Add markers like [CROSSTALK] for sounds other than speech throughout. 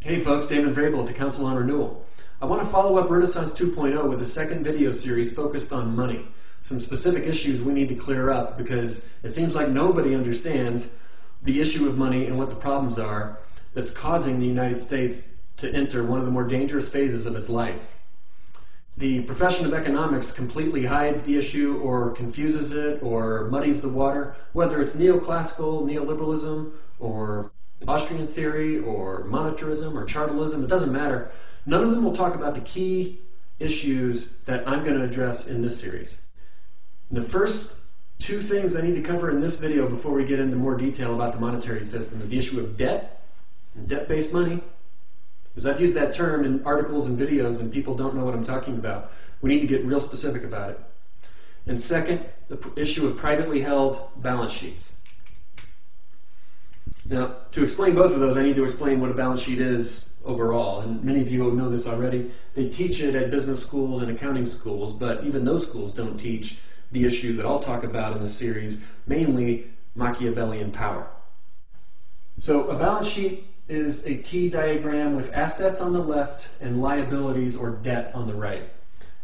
Hey folks, Damon Vrabel at the Council on Renewal. I want to follow up Renaissance 2.0 with a second video series focused on money. Some specific issues we need to clear up because it seems like nobody understands the issue of money and what the problems are that's causing the United States to enter one of the more dangerous phases of its life. The profession of economics completely hides the issue or confuses it or muddies the water, whether it's neoclassical, neoliberalism, or Austrian theory, or monetarism, or chartalism, it doesn't matter. None of them will talk about the key issues that I'm going to address in this series. The first two things I need to cover in this video before we get into more detail about the monetary system is the issue of debt, and debt-based money, because I've used that term in articles and videos and people don't know what I'm talking about. We need to get real specific about it. And second, the issue of privately held balance sheets. Now, to explain both of those, I need to explain what a balance sheet is overall. And many of you know this already. They teach it at business schools and accounting schools, but even those schools don't teach the issue that I'll talk about in this series, mainly Machiavellian power. So, a balance sheet is a T diagram with assets on the left and liabilities or debt on the right.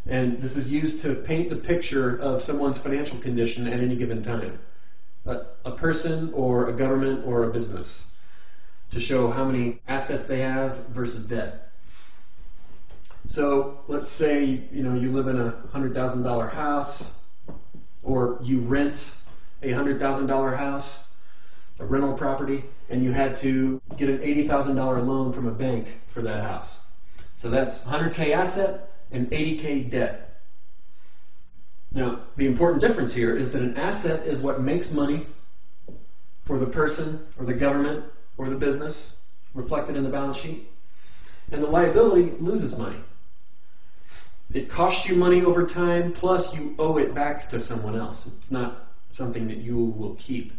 And this is used to paint the picture of someone's financial condition at any given time a, a person or a government or a business to show how many assets they have versus debt. So let's say you know you live in a hundred thousand dollar house, or you rent a hundred thousand dollar house, a rental property, and you had to get an eighty thousand dollar loan from a bank for that house. So that's 100k asset and 80k debt. Now, the important difference here is that an asset is what makes money for the person or the government or the business reflected in the balance sheet, and the liability loses money. It costs you money over time, plus you owe it back to someone else. It's not something that you will keep.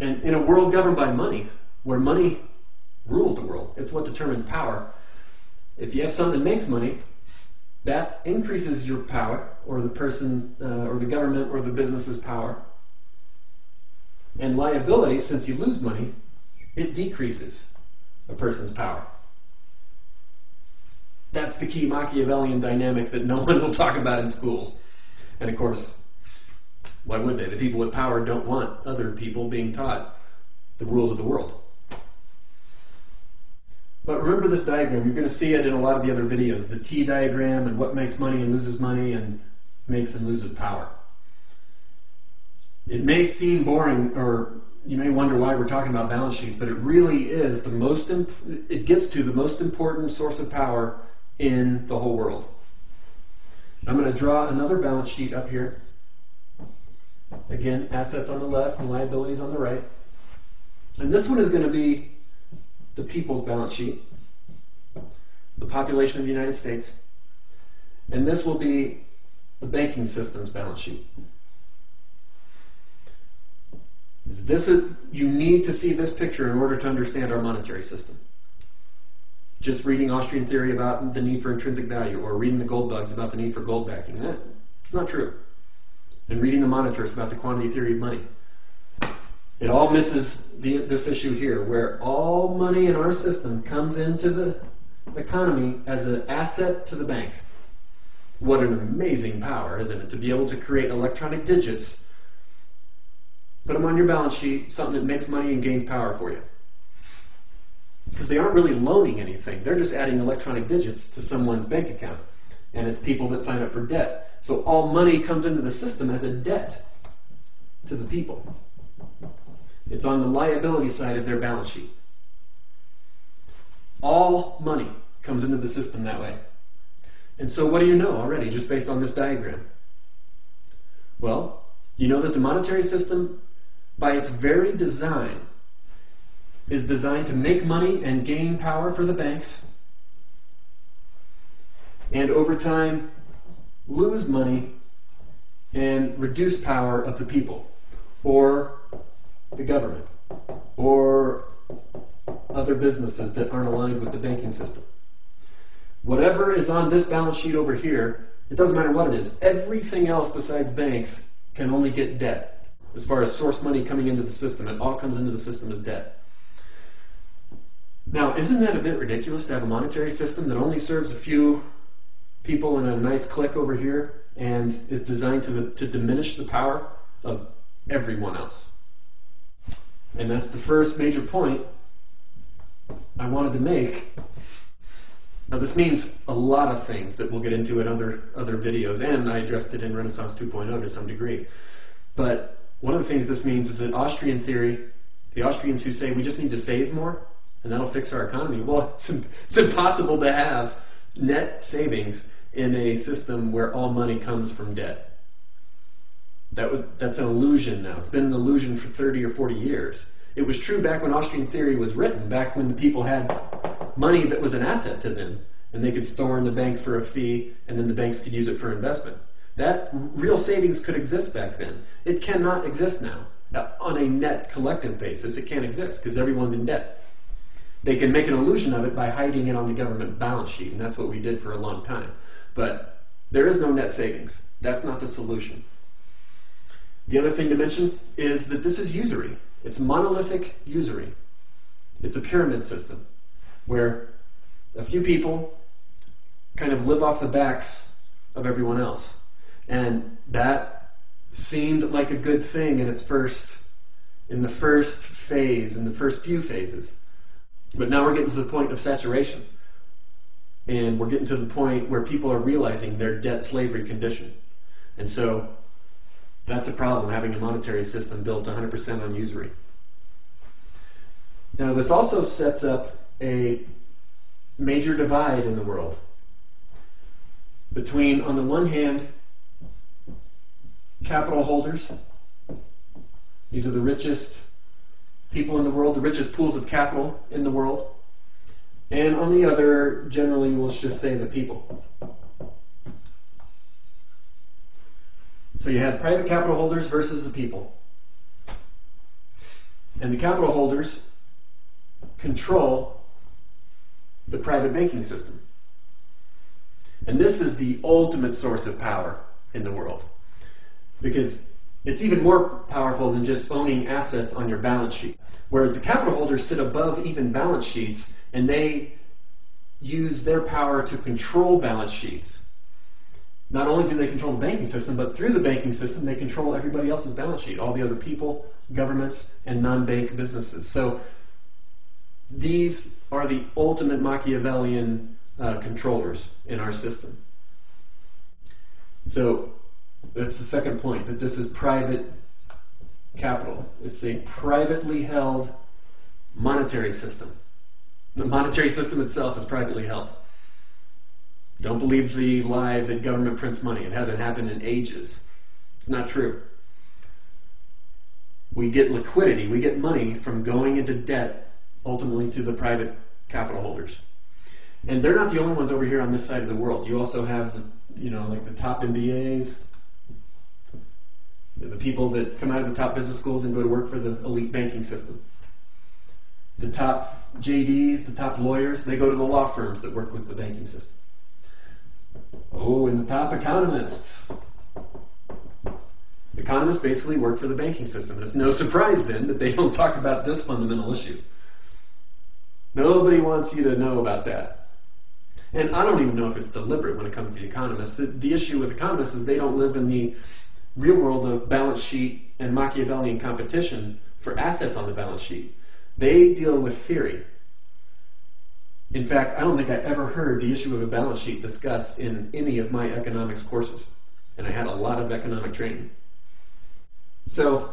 And in a world governed by money, where money rules the world, it's what determines power. If you have something that makes money, that increases your power, or the person, uh, or the government, or the business's power. And liability, since you lose money, it decreases a person's power. That's the key Machiavellian dynamic that no [LAUGHS] one will talk about in schools. And of course, why would they? The people with power don't want other people being taught the rules of the world. But remember this diagram. You're going to see it in a lot of the other videos. The T diagram and what makes money and loses money and makes and loses power. It may seem boring or you may wonder why we're talking about balance sheets, but it really is the most, it gets to the most important source of power in the whole world. I'm going to draw another balance sheet up here. Again, assets on the left and liabilities on the right. And this one is going to be the people's balance sheet, the population of the United States, and this will be the banking system's balance sheet. Is this a, you need to see this picture in order to understand our monetary system. Just reading Austrian theory about the need for intrinsic value, or reading the gold bugs about the need for gold backing, eh, it's not true. And reading the monetarists about the quantity theory of money, it all misses the, this issue here, where all money in our system comes into the economy as an asset to the bank. What an amazing power, isn't it? To be able to create electronic digits, put them on your balance sheet, something that makes money and gains power for you. Because they aren't really loaning anything, they're just adding electronic digits to someone's bank account. And it's people that sign up for debt. So all money comes into the system as a debt to the people. It's on the liability side of their balance sheet. All money comes into the system that way. And so, what do you know already just based on this diagram? Well, you know that the monetary system, by its very design, is designed to make money and gain power for the banks, and over time, lose money and reduce power of the people, or the government or other businesses that aren't aligned with the banking system. Whatever is on this balance sheet over here, it doesn't matter what it is. Everything else besides banks can only get debt. As far as source money coming into the system, it all comes into the system as debt. Now, isn't that a bit ridiculous to have a monetary system that only serves a few people in a nice clique over here and is designed to, to diminish the power of everyone else? And that's the first major point I wanted to make. Now, this means a lot of things that we'll get into in other, other videos, and I addressed it in Renaissance 2.0 to some degree. But one of the things this means is that Austrian theory, the Austrians who say we just need to save more and that'll fix our economy, well, [LAUGHS] it's, it's impossible to have net savings in a system where all money comes from debt. That was, that's an illusion now. It's been an illusion for 30 or 40 years. It was true back when Austrian theory was written, back when the people had money that was an asset to them, and they could store in the bank for a fee, and then the banks could use it for investment. That real savings could exist back then. It cannot exist now. now on a net collective basis, it can't exist because everyone's in debt. They can make an illusion of it by hiding it on the government balance sheet, and that's what we did for a long time. But there is no net savings. That's not the solution. The other thing to mention is that this is usury. It's monolithic usury. It's a pyramid system where a few people kind of live off the backs of everyone else. And that seemed like a good thing in its first in the first phase, in the first few phases. But now we're getting to the point of saturation. And we're getting to the point where people are realizing their debt slavery condition. And so that's a problem, having a monetary system built 100% on usury. Now, this also sets up a major divide in the world between, on the one hand, capital holders. These are the richest people in the world, the richest pools of capital in the world. And on the other, generally, we'll just say the people. So you have private capital holders versus the people. And the capital holders control the private banking system. And this is the ultimate source of power in the world. Because it's even more powerful than just owning assets on your balance sheet. Whereas the capital holders sit above even balance sheets and they use their power to control balance sheets not only do they control the banking system, but through the banking system, they control everybody else's balance sheet, all the other people, governments, and non bank businesses. So these are the ultimate Machiavellian uh, controllers in our system. So that's the second point that this is private capital. It's a privately held monetary system. The monetary system itself is privately held. Don't believe the lie that government prints money. It hasn't happened in ages. It's not true. We get liquidity, we get money from going into debt ultimately to the private capital holders. And they're not the only ones over here on this side of the world. You also have, the, you know, like the top MBAs, the people that come out of the top business schools and go to work for the elite banking system. The top JDs, the top lawyers, they go to the law firms that work with the banking system. Oh, and the top economists. Economists basically work for the banking system. It's no surprise then that they don't talk about this fundamental issue. Nobody wants you to know about that. And I don't even know if it's deliberate when it comes to the economists. The issue with economists is they don't live in the real world of balance sheet and Machiavellian competition for assets on the balance sheet. They deal with theory. In fact, I don't think I ever heard the issue of a balance sheet discussed in any of my economics courses, and I had a lot of economic training. So,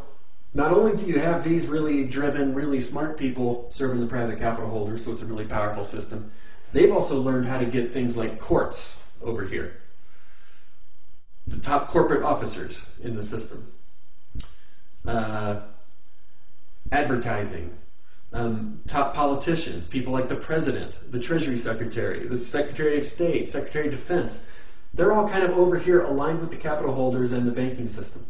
not only do you have these really driven, really smart people serving the private capital holders, so it's a really powerful system, they've also learned how to get things like courts over here. The top corporate officers in the system, uh, advertising, um, top politicians, people like the president, the treasury secretary, the secretary of state, secretary of defense. They're all kind of over here aligned with the capital holders and the banking system.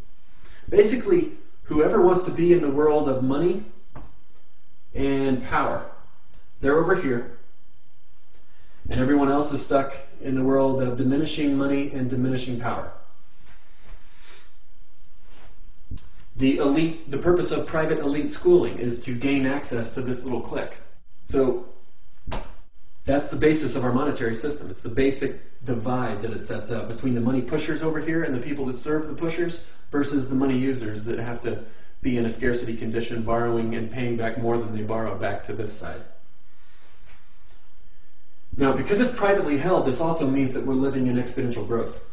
Basically, whoever wants to be in the world of money and power, they're over here. And everyone else is stuck in the world of diminishing money and diminishing power. The elite, the purpose of private elite schooling is to gain access to this little clique. So That's the basis of our monetary system. It's the basic divide that it sets up between the money pushers over here and the people that serve the pushers versus the money users that have to be in a scarcity condition, borrowing and paying back more than they borrow back to this side. Now, because it's privately held, this also means that we're living in exponential growth.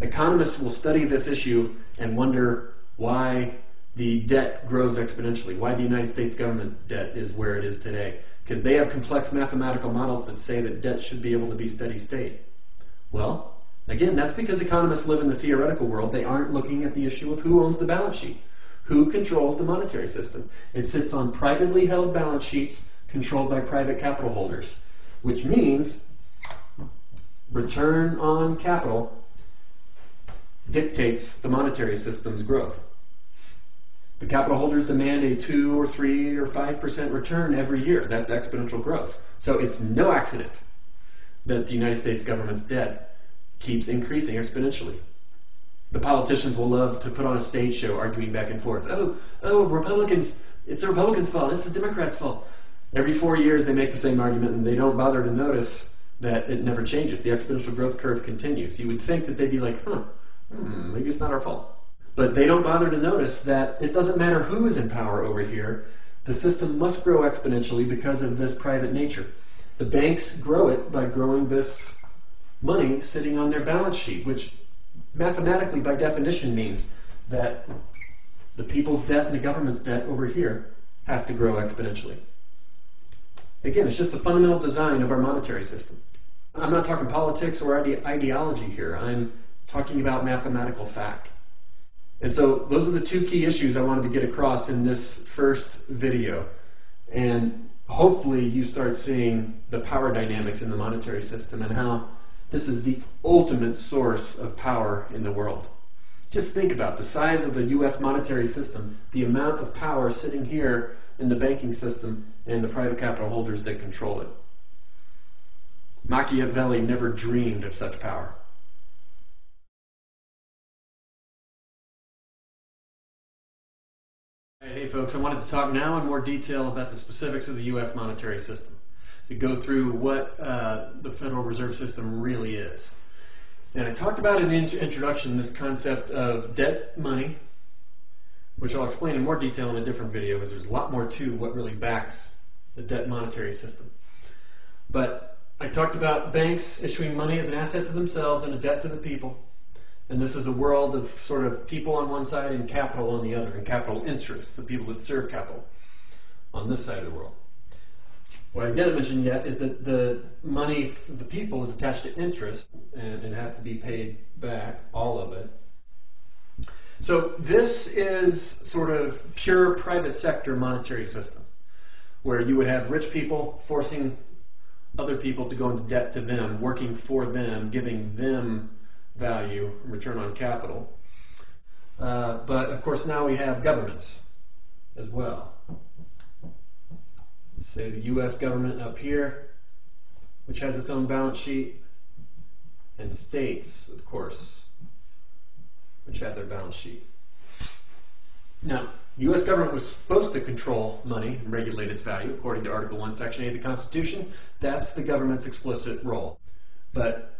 Economists will study this issue and wonder why the debt grows exponentially, why the United States government debt is where it is today because they have complex mathematical models that say that debt should be able to be steady state. Well, again, that's because economists live in the theoretical world. They aren't looking at the issue of who owns the balance sheet, who controls the monetary system. It sits on privately held balance sheets controlled by private capital holders, which means return on capital dictates the monetary system's growth. The capital holders demand a 2 or 3 or 5% return every year. That's exponential growth. So it's no accident that the United States government's debt keeps increasing exponentially. The politicians will love to put on a stage show arguing back and forth. Oh, oh, Republicans, it's the Republicans' fault, it's the Democrats' fault. Every four years they make the same argument and they don't bother to notice that it never changes. The exponential growth curve continues. You would think that they'd be like, huh, hmm, maybe it's not our fault. But they don't bother to notice that it doesn't matter who is in power over here, the system must grow exponentially because of this private nature. The banks grow it by growing this money sitting on their balance sheet, which mathematically, by definition, means that the people's debt and the government's debt over here has to grow exponentially. Again, it's just the fundamental design of our monetary system. I'm not talking politics or ide- ideology here. I'm talking about mathematical fact. And so those are the two key issues I wanted to get across in this first video. And hopefully you start seeing the power dynamics in the monetary system and how this is the ultimate source of power in the world. Just think about the size of the US monetary system, the amount of power sitting here in the banking system and the private capital holders that control it. Machiavelli never dreamed of such power. Hey folks, I wanted to talk now in more detail about the specifics of the U.S. monetary system, to go through what uh, the Federal Reserve System really is. And I talked about in the introduction this concept of debt money, which I'll explain in more detail in a different video because there's a lot more to what really backs the debt monetary system. But I talked about banks issuing money as an asset to themselves and a debt to the people. And this is a world of sort of people on one side and capital on the other, and capital interests, the people that serve capital, on this side of the world. What I didn't mention yet is that the money, the people, is attached to interest, and it has to be paid back, all of it. So this is sort of pure private sector monetary system, where you would have rich people forcing other people to go into debt to them, working for them, giving them value, return on capital. Uh, but of course, now we have governments as well. Say the U.S. government up here, which has its own balance sheet, and states, of course, which have their balance sheet. Now, the U.S. government was supposed to control money and regulate its value, according to Article 1, Section 8 of the Constitution. That's the government's explicit role. But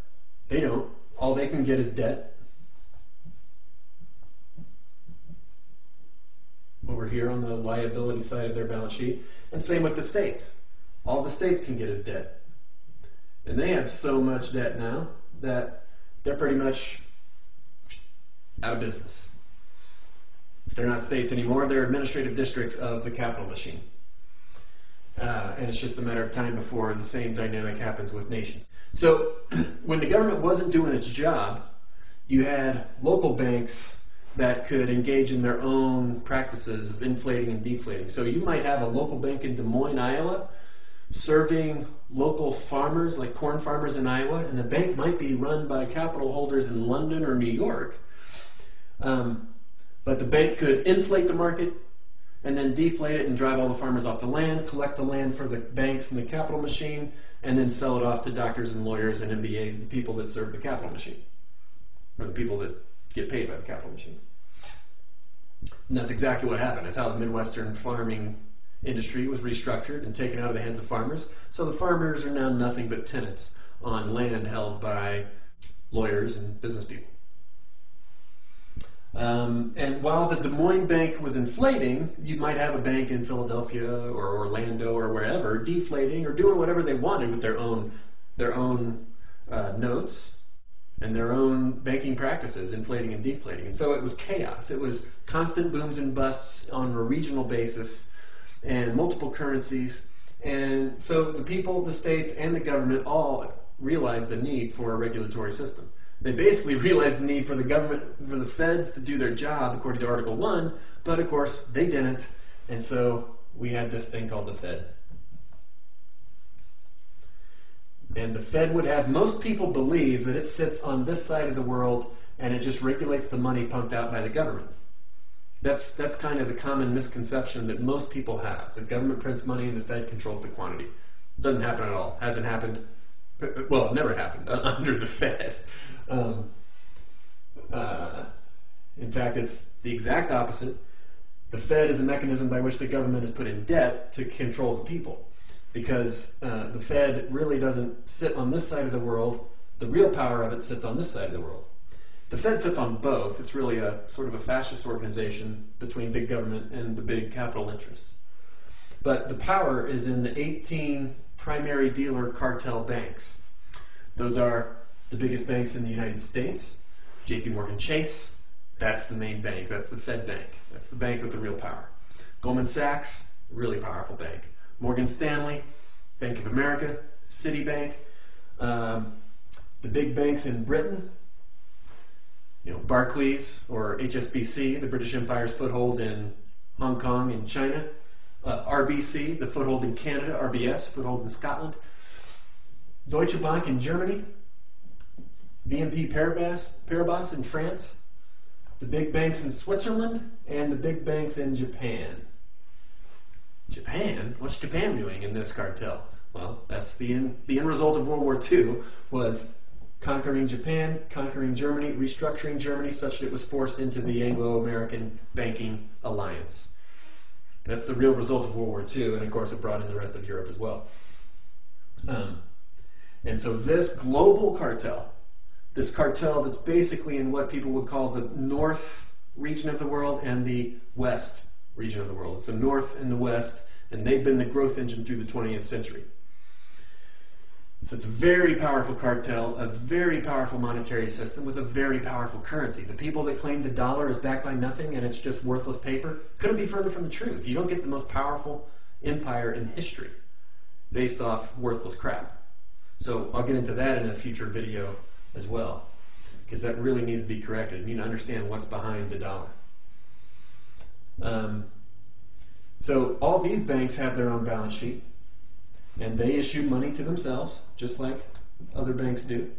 they don't all they can get is debt. Over here on the liability side of their balance sheet. And same with the states. All the states can get is debt. And they have so much debt now that they're pretty much out of business. They're not states anymore, they're administrative districts of the capital machine. Uh, and it's just a matter of time before the same dynamic happens with nations. So, [CLEARS THROAT] when the government wasn't doing its job, you had local banks that could engage in their own practices of inflating and deflating. So, you might have a local bank in Des Moines, Iowa, serving local farmers, like corn farmers in Iowa, and the bank might be run by capital holders in London or New York. Um, but the bank could inflate the market, and then deflate it and drive all the farmers off the land, collect the land for the banks and the capital machine, and then sell it off to doctors and lawyers and MBAs, the people that serve the capital machine, or the people that get paid by the capital machine. And that's exactly what happened. It's how the Midwestern farming industry was restructured and taken out of the hands of farmers. So the farmers are now nothing but tenants on land held by lawyers and business people. Um, and while the Des Moines Bank was inflating, you might have a bank in Philadelphia or Orlando or wherever deflating or doing whatever they wanted with their own their own uh, notes and their own banking practices, inflating and deflating. And so it was chaos. It was constant booms and busts on a regional basis and multiple currencies. And so the people, the states, and the government all realized the need for a regulatory system. They basically realized the need for the government, for the feds to do their job according to Article 1, but of course they didn't. And so we had this thing called the Fed. And the Fed would have most people believe that it sits on this side of the world and it just regulates the money pumped out by the government. That's, that's kind of the common misconception that most people have. The government prints money and the Fed controls the quantity. Doesn't happen at all. Hasn't happened. Uh, uh, well, it never happened uh, [LAUGHS] under the Fed. Um, uh, in fact, it's the exact opposite. The Fed is a mechanism by which the government is put in debt to control the people because uh, the Fed really doesn't sit on this side of the world. The real power of it sits on this side of the world. The Fed sits on both. It's really a sort of a fascist organization between big government and the big capital interests. But the power is in the 18 primary dealer cartel banks. Those are the biggest banks in the United States. JP Morgan Chase, that's the main bank. That's the Fed bank. That's the bank with the real power. Goldman Sachs, really powerful bank. Morgan Stanley, Bank of America, Citibank, um, the big banks in Britain, you know, Barclays or HSBC, the British Empire's foothold in Hong Kong and China, uh, RBC, the foothold in Canada, RBS, foothold in Scotland, Deutsche Bank in Germany, BNP Paribas, Paribas in France, the big banks in Switzerland, and the big banks in Japan. Japan? What's Japan doing in this cartel? Well, that's the end, the end result of World War II was conquering Japan, conquering Germany, restructuring Germany such that it was forced into the Anglo-American banking alliance. That's the real result of World War II, and of course it brought in the rest of Europe as well. Um, and so this global cartel, this cartel that's basically in what people would call the north region of the world and the west region of the world. It's the North and the West, and they've been the growth engine through the 20th century. So it's a very powerful cartel, a very powerful monetary system with a very powerful currency. The people that claim the dollar is backed by nothing and it's just worthless paper couldn't be further from the truth. You don't get the most powerful empire in history based off worthless crap. So I'll get into that in a future video as well, because that really needs to be corrected. You need to understand what's behind the dollar. Um, so all these banks have their own balance sheet, and they issue money to themselves, just like other banks do,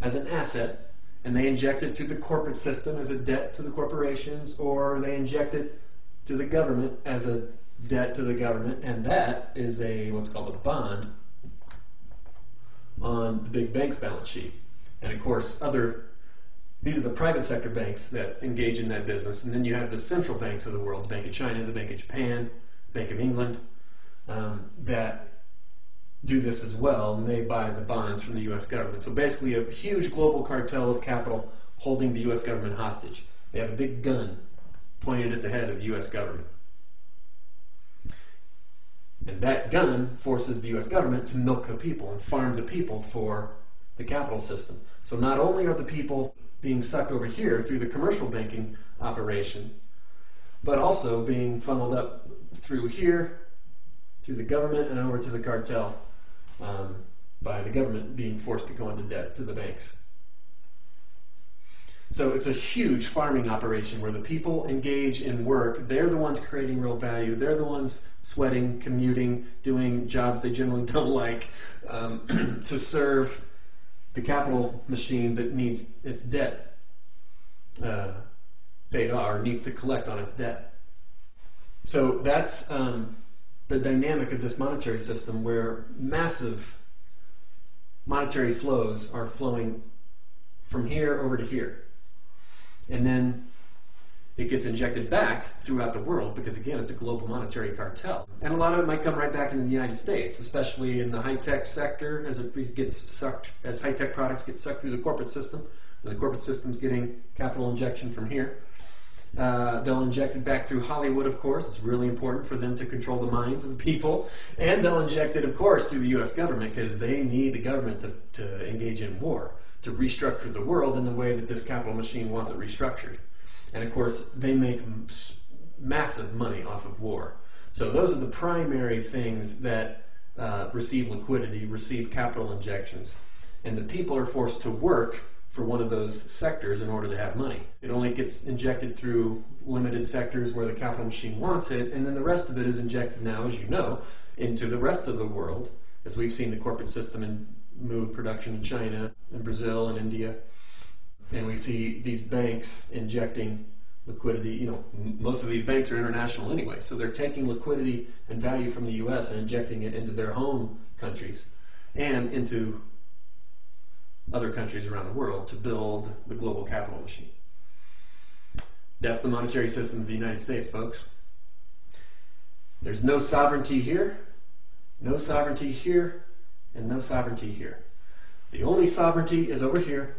as an asset, and they inject it to the corporate system as a debt to the corporations, or they inject it to the government as a debt to the government, and that is a what's called a bond on the big bank's balance sheet. And of course, other these are the private sector banks that engage in that business. And then you have the central banks of the world, the Bank of China, the Bank of Japan, Bank of England, um, that do this as well, and they buy the bonds from the U.S. government. So basically, a huge global cartel of capital holding the U.S. government hostage. They have a big gun pointed at the head of the U.S. government. And that gun forces the U.S. government to milk the people and farm the people for the capital system. So not only are the people being sucked over here through the commercial banking operation, but also being funneled up through here, through the government, and over to the cartel um, by the government being forced to go into debt to the banks. So it's a huge farming operation where the people engage in work. They're the ones creating real value. They're the ones sweating, commuting, doing jobs they generally [LAUGHS] don't like um, [CLEARS THROAT] to serve the capital machine that needs its debt uh, off or needs to collect on its debt. So that's um, the dynamic of this monetary system where massive monetary flows are flowing from here over to here. And then it gets injected back throughout the world because again it's a global monetary cartel and a lot of it might come right back into the united states especially in the high-tech sector as it gets sucked as high-tech products get sucked through the corporate system and the corporate system's getting capital injection from here uh, they'll inject it back through Hollywood, of course. It's really important for them to control the minds of the people. And they'll inject it, of course, through the U.S. government because they need the government to, to engage in war, to restructure the world in the way that this capital machine wants it restructured. And of course, they make massive money off of war. So those are the primary things that uh, receive liquidity, receive capital injections. And the people are forced to work for one of those sectors in order to have money. It only gets injected through limited sectors where the capital machine wants it, and then the rest of it is injected now, as you know, into the rest of the world, as we've seen the corporate system in, move production in China and Brazil and India and we see these banks injecting liquidity. You know, most of these banks are international anyway, so they're taking liquidity and value from the U.S. and injecting it into their home countries and into other countries around the world to build the global capital machine. That's the monetary system of the United States, folks. There's no sovereignty here, no sovereignty here, and no sovereignty here. The only sovereignty is over here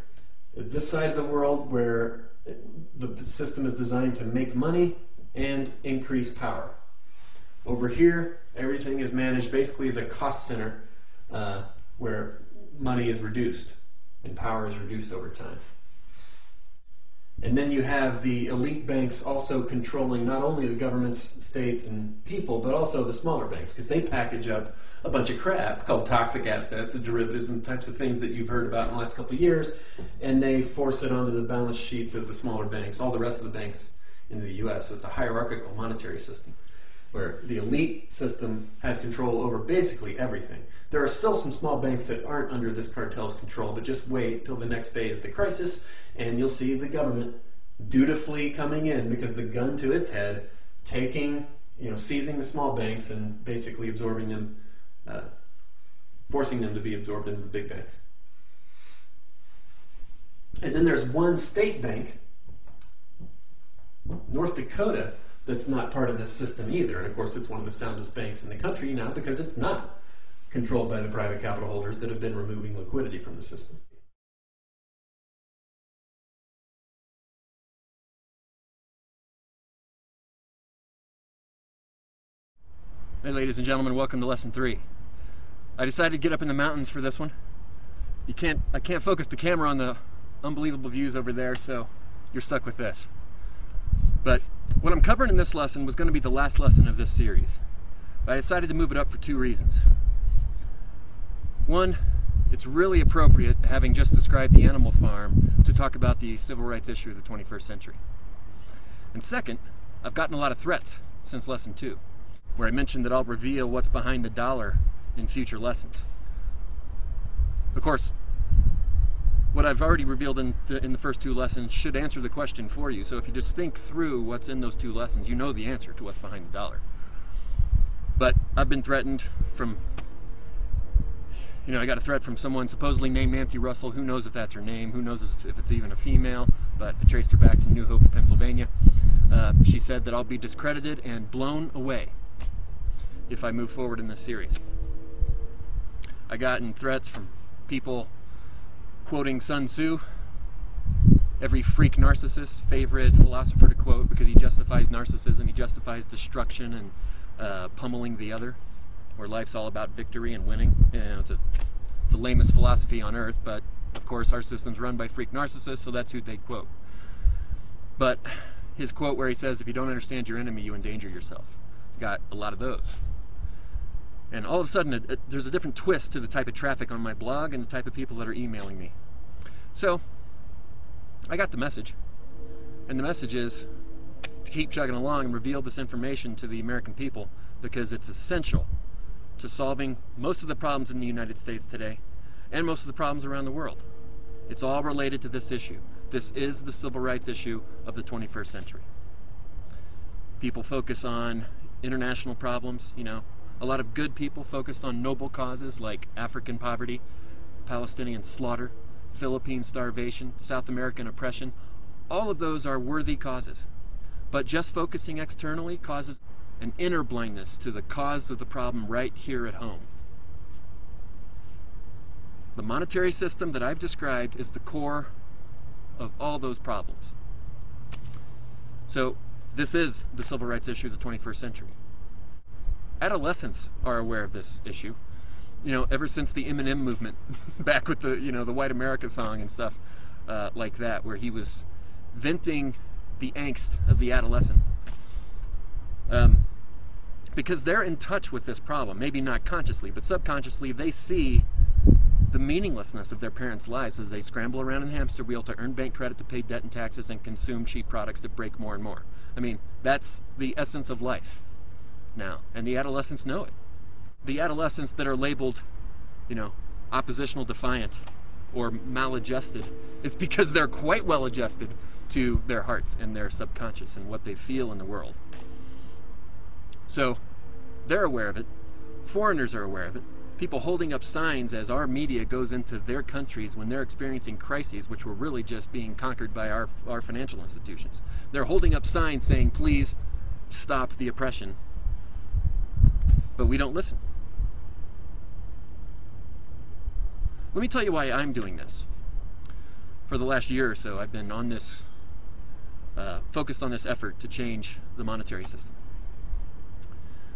this side of the world where the system is designed to make money and increase power. Over here, everything is managed basically as a cost center uh, where money is reduced and power is reduced over time. And then you have the elite banks also controlling not only the governments, states, and people, but also the smaller banks, because they package up a bunch of crap called toxic assets and derivatives and types of things that you've heard about in the last couple of years, and they force it onto the balance sheets of the smaller banks, all the rest of the banks in the U.S. So it's a hierarchical monetary system where the elite system has control over basically everything. There are still some small banks that aren't under this cartel's control, but just wait till the next phase of the crisis, and you'll see the government dutifully coming in because the gun to its head, taking, you know, seizing the small banks and basically absorbing them, uh, forcing them to be absorbed into the big banks. And then there's one state bank, North Dakota, that's not part of this system either. And of course, it's one of the soundest banks in the country now because it's not controlled by the private capital holders that have been removing liquidity from the system. Hey ladies and gentlemen, welcome to lesson three. I decided to get up in the mountains for this one. You can't, I can't focus the camera on the unbelievable views over there, so you're stuck with this. But what I'm covering in this lesson was going to be the last lesson of this series. I decided to move it up for two reasons. One, it's really appropriate, having just described the animal farm, to talk about the civil rights issue of the 21st century. And second, I've gotten a lot of threats since lesson two where I mentioned that I'll reveal what's behind the dollar in future lessons. Of course, what I've already revealed in the, in the first two lessons should answer the question for you. So if you just think through what's in those two lessons, you know the answer to what's behind the dollar. But I've been threatened from, you know, I got a threat from someone supposedly named Nancy Russell. Who knows if that's her name? Who knows if, if it's even a female? But I traced her back to New Hope, Pennsylvania. Uh, she said that I'll be discredited and blown away if I move forward in this series. I gotten threats from people quoting Sun Tzu, every freak narcissist's favorite philosopher to quote because he justifies narcissism, he justifies destruction and uh, pummeling the other, where life's all about victory and winning. You know, it's, a, it's the lamest philosophy on earth, but of course our system's run by freak narcissists, so that's who they quote. But his quote where he says, if you don't understand your enemy, you endanger yourself. Got a lot of those. And all of a sudden, it, it, there's a different twist to the type of traffic on my blog and the type of people that are emailing me. So, I got the message. And the message is to keep chugging along and reveal this information to the American people because it's essential to solving most of the problems in the United States today and most of the problems around the world. It's all related to this issue. This is the civil rights issue of the 21st century. People focus on international problems, you know, a lot of good people focused on noble causes like African poverty, Palestinian slaughter, Philippine starvation, South American oppression. All of those are worthy causes. But just focusing externally causes an inner blindness to the cause of the problem right here at home. The monetary system that I've described is the core of all those problems. So, this is the civil rights issue of the 21st century. Adolescents are aware of this issue. You know, ever since the Eminem movement, [LAUGHS] back with the you know the White America song and stuff uh, like that, where he was venting the angst of the adolescent. Um, because they're in touch with this problem, maybe not consciously, but subconsciously, they see the meaninglessness of their parents' lives as they scramble around in hamster wheel to earn bank credit to pay debt and taxes and consume cheap products that break more and more. I mean, that's the essence of life now, and the adolescents know it. The adolescents that are labeled, you know, oppositional defiant or maladjusted, it's because they're quite well adjusted to their hearts and their subconscious and what they feel in the world. So they're aware of it. Foreigners are aware of it. People holding up signs as our media goes into their countries when they're experiencing crises, which were really just being conquered by our, our financial institutions. They're holding up signs saying, please stop the oppression. But we don't listen. Let me tell you why I'm doing this. For the last year or so, I've been on this, uh, focused on this effort to change the monetary system.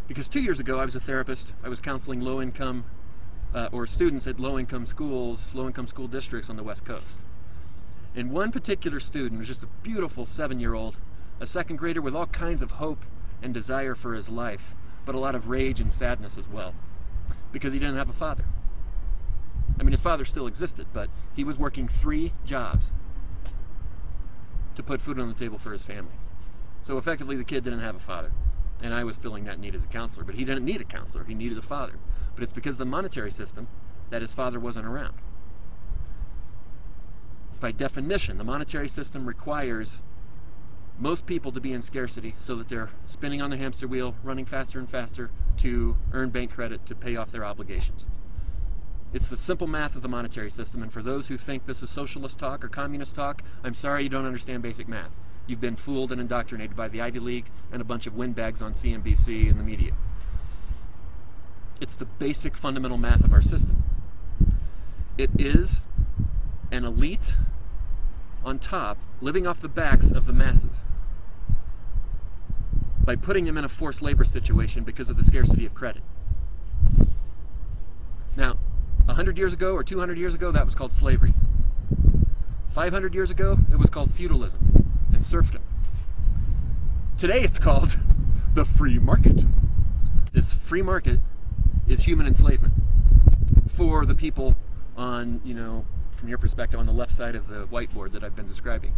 Because two years ago, I was a therapist. I was counseling low income uh, or students at low income schools, low income school districts on the West Coast. And one particular student was just a beautiful seven year old, a second grader with all kinds of hope and desire for his life, but a lot of rage and sadness as well, because he didn't have a father. I mean, his father still existed, but he was working three jobs to put food on the table for his family. So effectively, the kid didn't have a father. And I was filling that need as a counselor, but he didn't need a counselor, he needed a father. But it's because of the monetary system that his father wasn't around. By definition, the monetary system requires most people to be in scarcity so that they're spinning on the hamster wheel, running faster and faster to earn bank credit to pay off their obligations. It's the simple math of the monetary system, and for those who think this is socialist talk or communist talk, I'm sorry you don't understand basic math. You've been fooled and indoctrinated by the Ivy League and a bunch of windbags on CNBC and the media. It's the basic fundamental math of our system. It is an elite on top living off the backs of the masses by putting them in a forced labor situation because of the scarcity of credit. Now, 100 years ago or 200 years ago, that was called slavery. 500 years ago, it was called feudalism and serfdom. Today it's called [LAUGHS] the free market. This free market is human enslavement for the people on, you know, from your perspective on the left side of the whiteboard that I've been describing.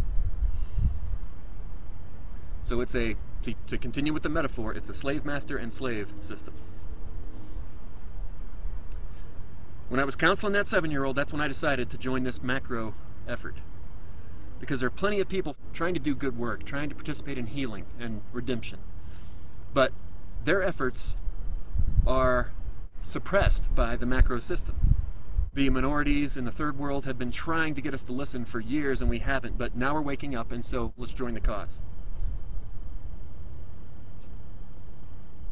So it's a, to, to continue with the metaphor, it's a slave master and slave system. When I was counseling that seven year old, that's when I decided to join this macro effort because there are plenty of people trying to do good work, trying to participate in healing and redemption. But their efforts are suppressed by the macro system. The minorities in the third world have been trying to get us to listen for years and we haven't, but now we're waking up and so let's join the cause.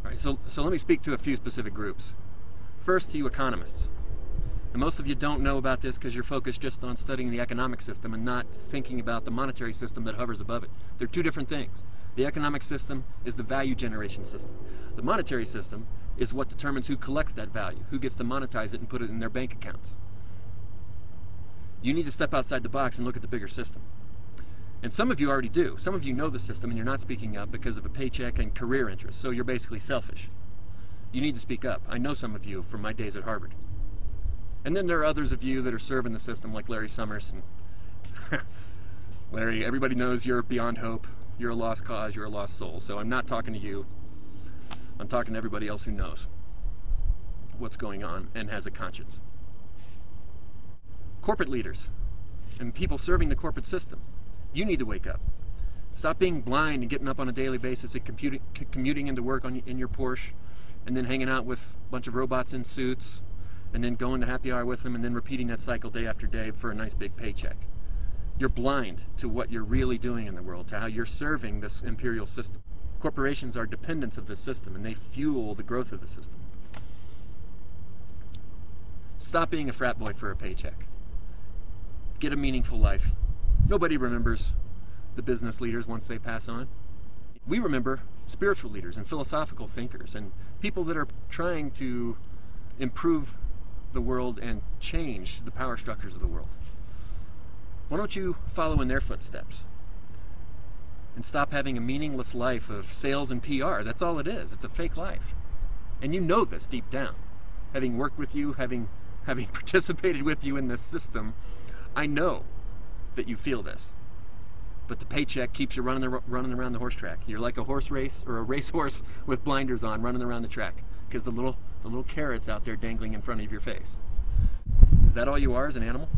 All right, so, so let me speak to a few specific groups. First, to you economists. And most of you don't know about this because you're focused just on studying the economic system and not thinking about the monetary system that hovers above it. They're two different things. The economic system is the value generation system. The monetary system is what determines who collects that value, who gets to monetize it and put it in their bank accounts. You need to step outside the box and look at the bigger system. And some of you already do. Some of you know the system and you're not speaking up because of a paycheck and career interests, so you're basically selfish. You need to speak up. I know some of you from my days at Harvard. And then there are others of you that are serving the system, like Larry Summers. And [LAUGHS] Larry, everybody knows you're beyond hope. You're a lost cause. You're a lost soul. So I'm not talking to you. I'm talking to everybody else who knows what's going on and has a conscience. Corporate leaders and people serving the corporate system, you need to wake up. Stop being blind and getting up on a daily basis and commuting, commuting into work on, in your Porsche and then hanging out with a bunch of robots in suits and then going to happy hour with them and then repeating that cycle day after day for a nice big paycheck. You're blind to what you're really doing in the world, to how you're serving this imperial system. Corporations are dependents of this system and they fuel the growth of the system. Stop being a frat boy for a paycheck. Get a meaningful life. Nobody remembers the business leaders once they pass on. We remember spiritual leaders and philosophical thinkers and people that are trying to improve the world and change the power structures of the world. Why don't you follow in their footsteps and stop having a meaningless life of sales and PR? That's all it is. It's a fake life. And you know this deep down. Having worked with you, having [LAUGHS] having participated with you in this system, I know that you feel this. But the paycheck keeps you running, running around the horse track. You're like a horse race or a racehorse [LAUGHS] with blinders on running around the track because the little, the little carrot's out there dangling in front of your face. Is that all you are as an animal?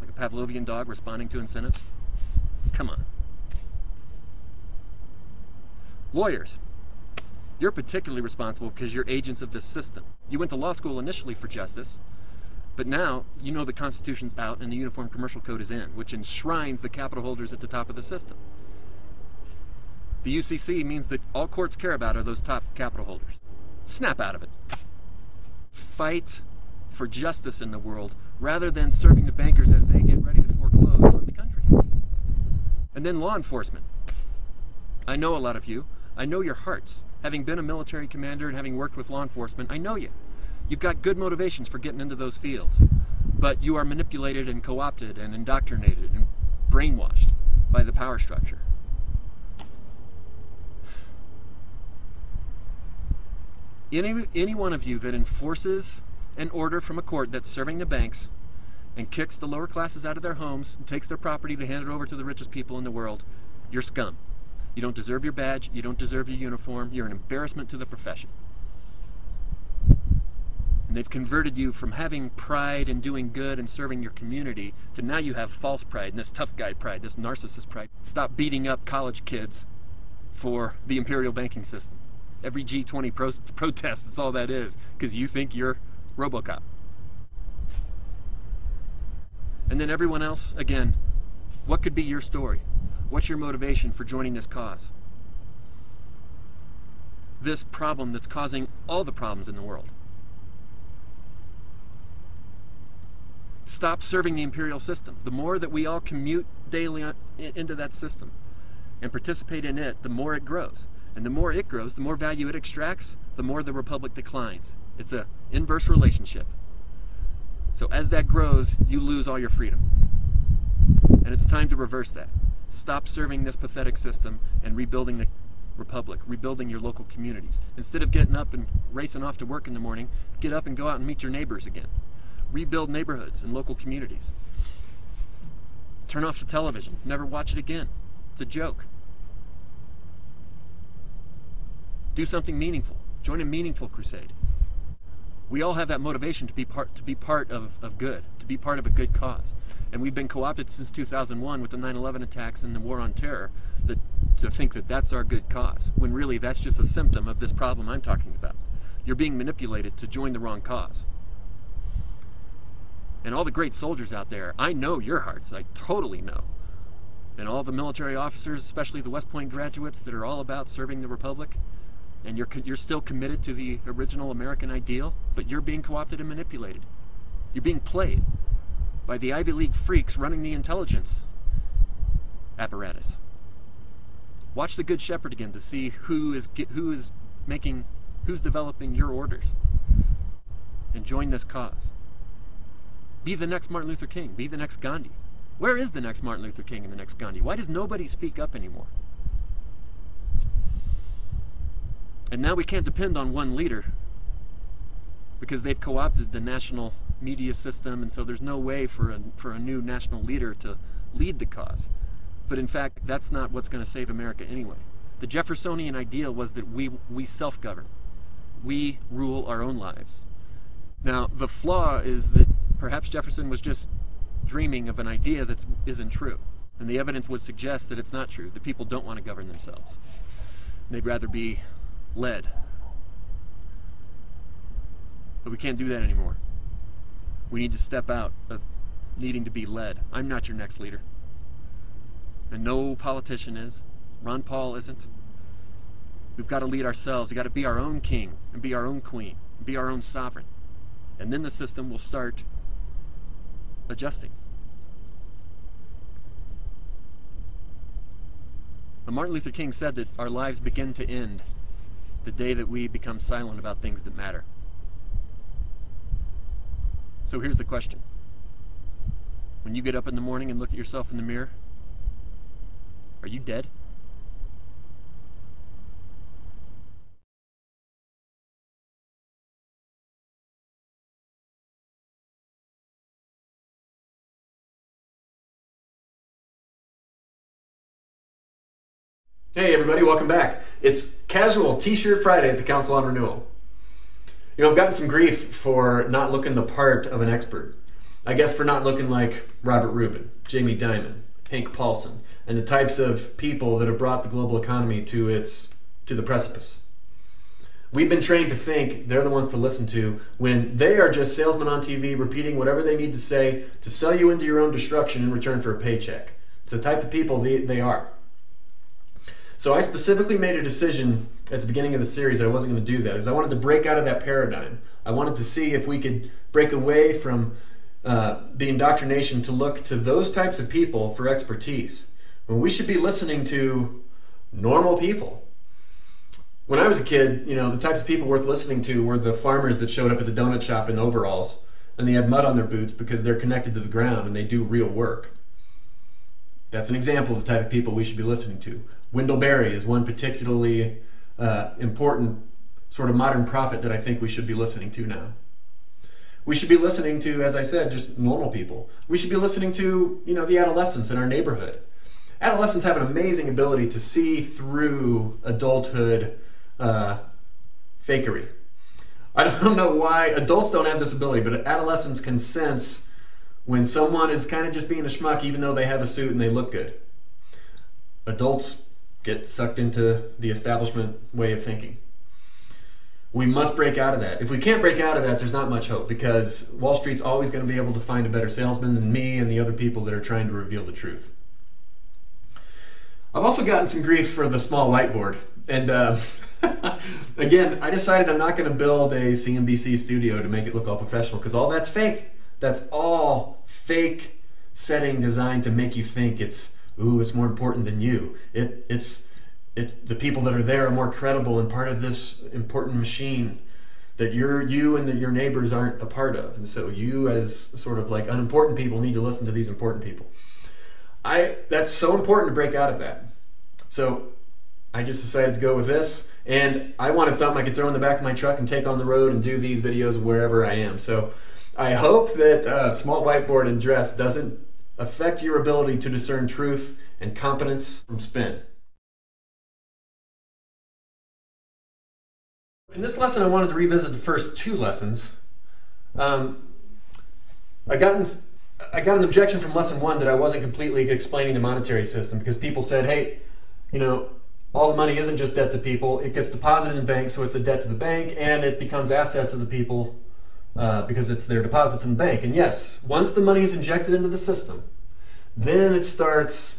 Like a Pavlovian dog responding to incentives? Come on. Lawyers. You're particularly responsible because you're agents of this system. You went to law school initially for justice, but now you know the Constitution's out and the Uniform Commercial Code is in, which enshrines the capital holders at the top of the system. The UCC means that all courts care about are those top capital holders. Snap out of it. Fight for justice in the world rather than serving the bankers as they get ready to foreclose on the country. And then law enforcement. I know a lot of you. I know your hearts. Having been a military commander and having worked with law enforcement, I know you. You've got good motivations for getting into those fields. But you are manipulated and co opted and indoctrinated and brainwashed by the power structure. Any, any one of you that enforces an order from a court that's serving the banks and kicks the lower classes out of their homes and takes their property to hand it over to the richest people in the world, you're scum. You don't deserve your badge. You don't deserve your uniform. You're an embarrassment to the profession. And they've converted you from having pride and doing good and serving your community to now you have false pride and this tough guy pride, this narcissist pride. Stop beating up college kids for the imperial banking system every G20 pro- protest. That's all that is, because you think you're Robocop. And then everyone else, again, what could be your story? What's your motivation for joining this cause? This problem that's causing all the problems in the world. Stop serving the imperial system. The more that we all commute daily into that system and participate in it, the more it grows. And the more it grows, the more value it extracts, the more the republic declines. It's a inverse relationship. So as that grows, you lose all your freedom. And it's time to reverse that. Stop serving this pathetic system and rebuilding the republic, rebuilding your local communities. Instead of getting up and racing off to work in the morning, get up and go out and meet your neighbors again. Rebuild neighborhoods and local communities. Turn off the television. Never watch it again. It's a joke. Do something meaningful. Join a meaningful crusade. We all have that motivation to be part to be part of, of good, to be part of a good cause. And we've been co-opted since 2001 with the 9/11 attacks and the war on terror that, to think that that's our good cause, when really that's just a symptom of this problem I'm talking about. You're being manipulated to join the wrong cause. And all the great soldiers out there, I know your hearts. I totally know. And all the military officers, especially the West Point graduates that are all about serving the Republic, and you're, you're still committed to the original American ideal, but you're being co opted and manipulated. You're being played by the Ivy League freaks running the intelligence apparatus. Watch The Good Shepherd again to see who is, who is making, who's developing your orders. And join this cause. Be the next Martin Luther King. Be the next Gandhi. Where is the next Martin Luther King and the next Gandhi? Why does nobody speak up anymore? And now we can't depend on one leader because they've co opted the national media system, and so there's no way for a, for a new national leader to lead the cause. But in fact, that's not what's going to save America anyway. The Jeffersonian ideal was that we, we self govern, we rule our own lives. Now, the flaw is that perhaps Jefferson was just dreaming of an idea that isn't true. And the evidence would suggest that it's not true, that people don't want to govern themselves. They'd rather be led. But we can't do that anymore. We need to step out of needing to be led. I'm not your next leader. And no politician is. Ron Paul isn't. We've got to lead ourselves. We've got to be our own king and be our own queen, and be our own sovereign. And then the system will start adjusting. Now, Martin Luther King said that our lives begin to end the day that we become silent about things that matter. So here's the question When you get up in the morning and look at yourself in the mirror, are you dead? Hey everybody, welcome back. It's Casual T-shirt Friday at the Council on Renewal. You know, I've gotten some grief for not looking the part of an expert. I guess for not looking like Robert Rubin, Jamie Dimon, Hank Paulson, and the types of people that have brought the global economy to its to the precipice. We've been trained to think they're the ones to listen to when they are just salesmen on TV repeating whatever they need to say to sell you into your own destruction in return for a paycheck. It's the type of people they, they are. So I specifically made a decision at the beginning of the series I wasn't going to do that, is I wanted to break out of that paradigm. I wanted to see if we could break away from uh, the indoctrination to look to those types of people for expertise. When we should be listening to normal people. When I was a kid, you know, the types of people worth listening to were the farmers that showed up at the donut shop in overalls and they had mud on their boots because they're connected to the ground and they do real work. That's an example of the type of people we should be listening to. Wendell Berry is one particularly uh, important sort of modern prophet that I think we should be listening to now. We should be listening to, as I said, just normal people. We should be listening to, you know, the adolescents in our neighborhood. Adolescents have an amazing ability to see through adulthood uh, fakery. I don't [LAUGHS] know why adults don't have this ability, but adolescents can sense when someone is kind of just being a schmuck, even though they have a suit and they look good. Adults get sucked into the establishment way of thinking. We must break out of that. If we can't break out of that, there's not much hope because Wall Street's always going to be able to find a better salesman than me and the other people that are trying to reveal the truth. I've also gotten some grief for the small whiteboard. And uh, [LAUGHS] again, I decided I'm not going to build a CNBC studio to make it look all professional because all that's fake. That's all fake setting designed to make you think it's ooh, it's more important than you. It, it's, it, the people that are there are more credible and part of this important machine that you're, you and the, your neighbors aren't a part of. And so you as sort of like unimportant people need to listen to these important people. I, that's so important to break out of that. So I just decided to go with this and I wanted something I could throw in the back of my truck and take on the road and do these videos wherever I am. So I hope that uh, small whiteboard and dress doesn't affect your ability to discern truth and competence from spin. In this lesson, I wanted to revisit the first two lessons. Um, I got in, I got an objection from lesson one that I wasn't completely explaining the monetary system because people said, "Hey, you know, all the money isn't just debt to people; it gets deposited in banks, so it's a debt to the bank, and it becomes assets of the people uh, because it's their deposits in the bank. And yes, once the money is injected into the system, then it starts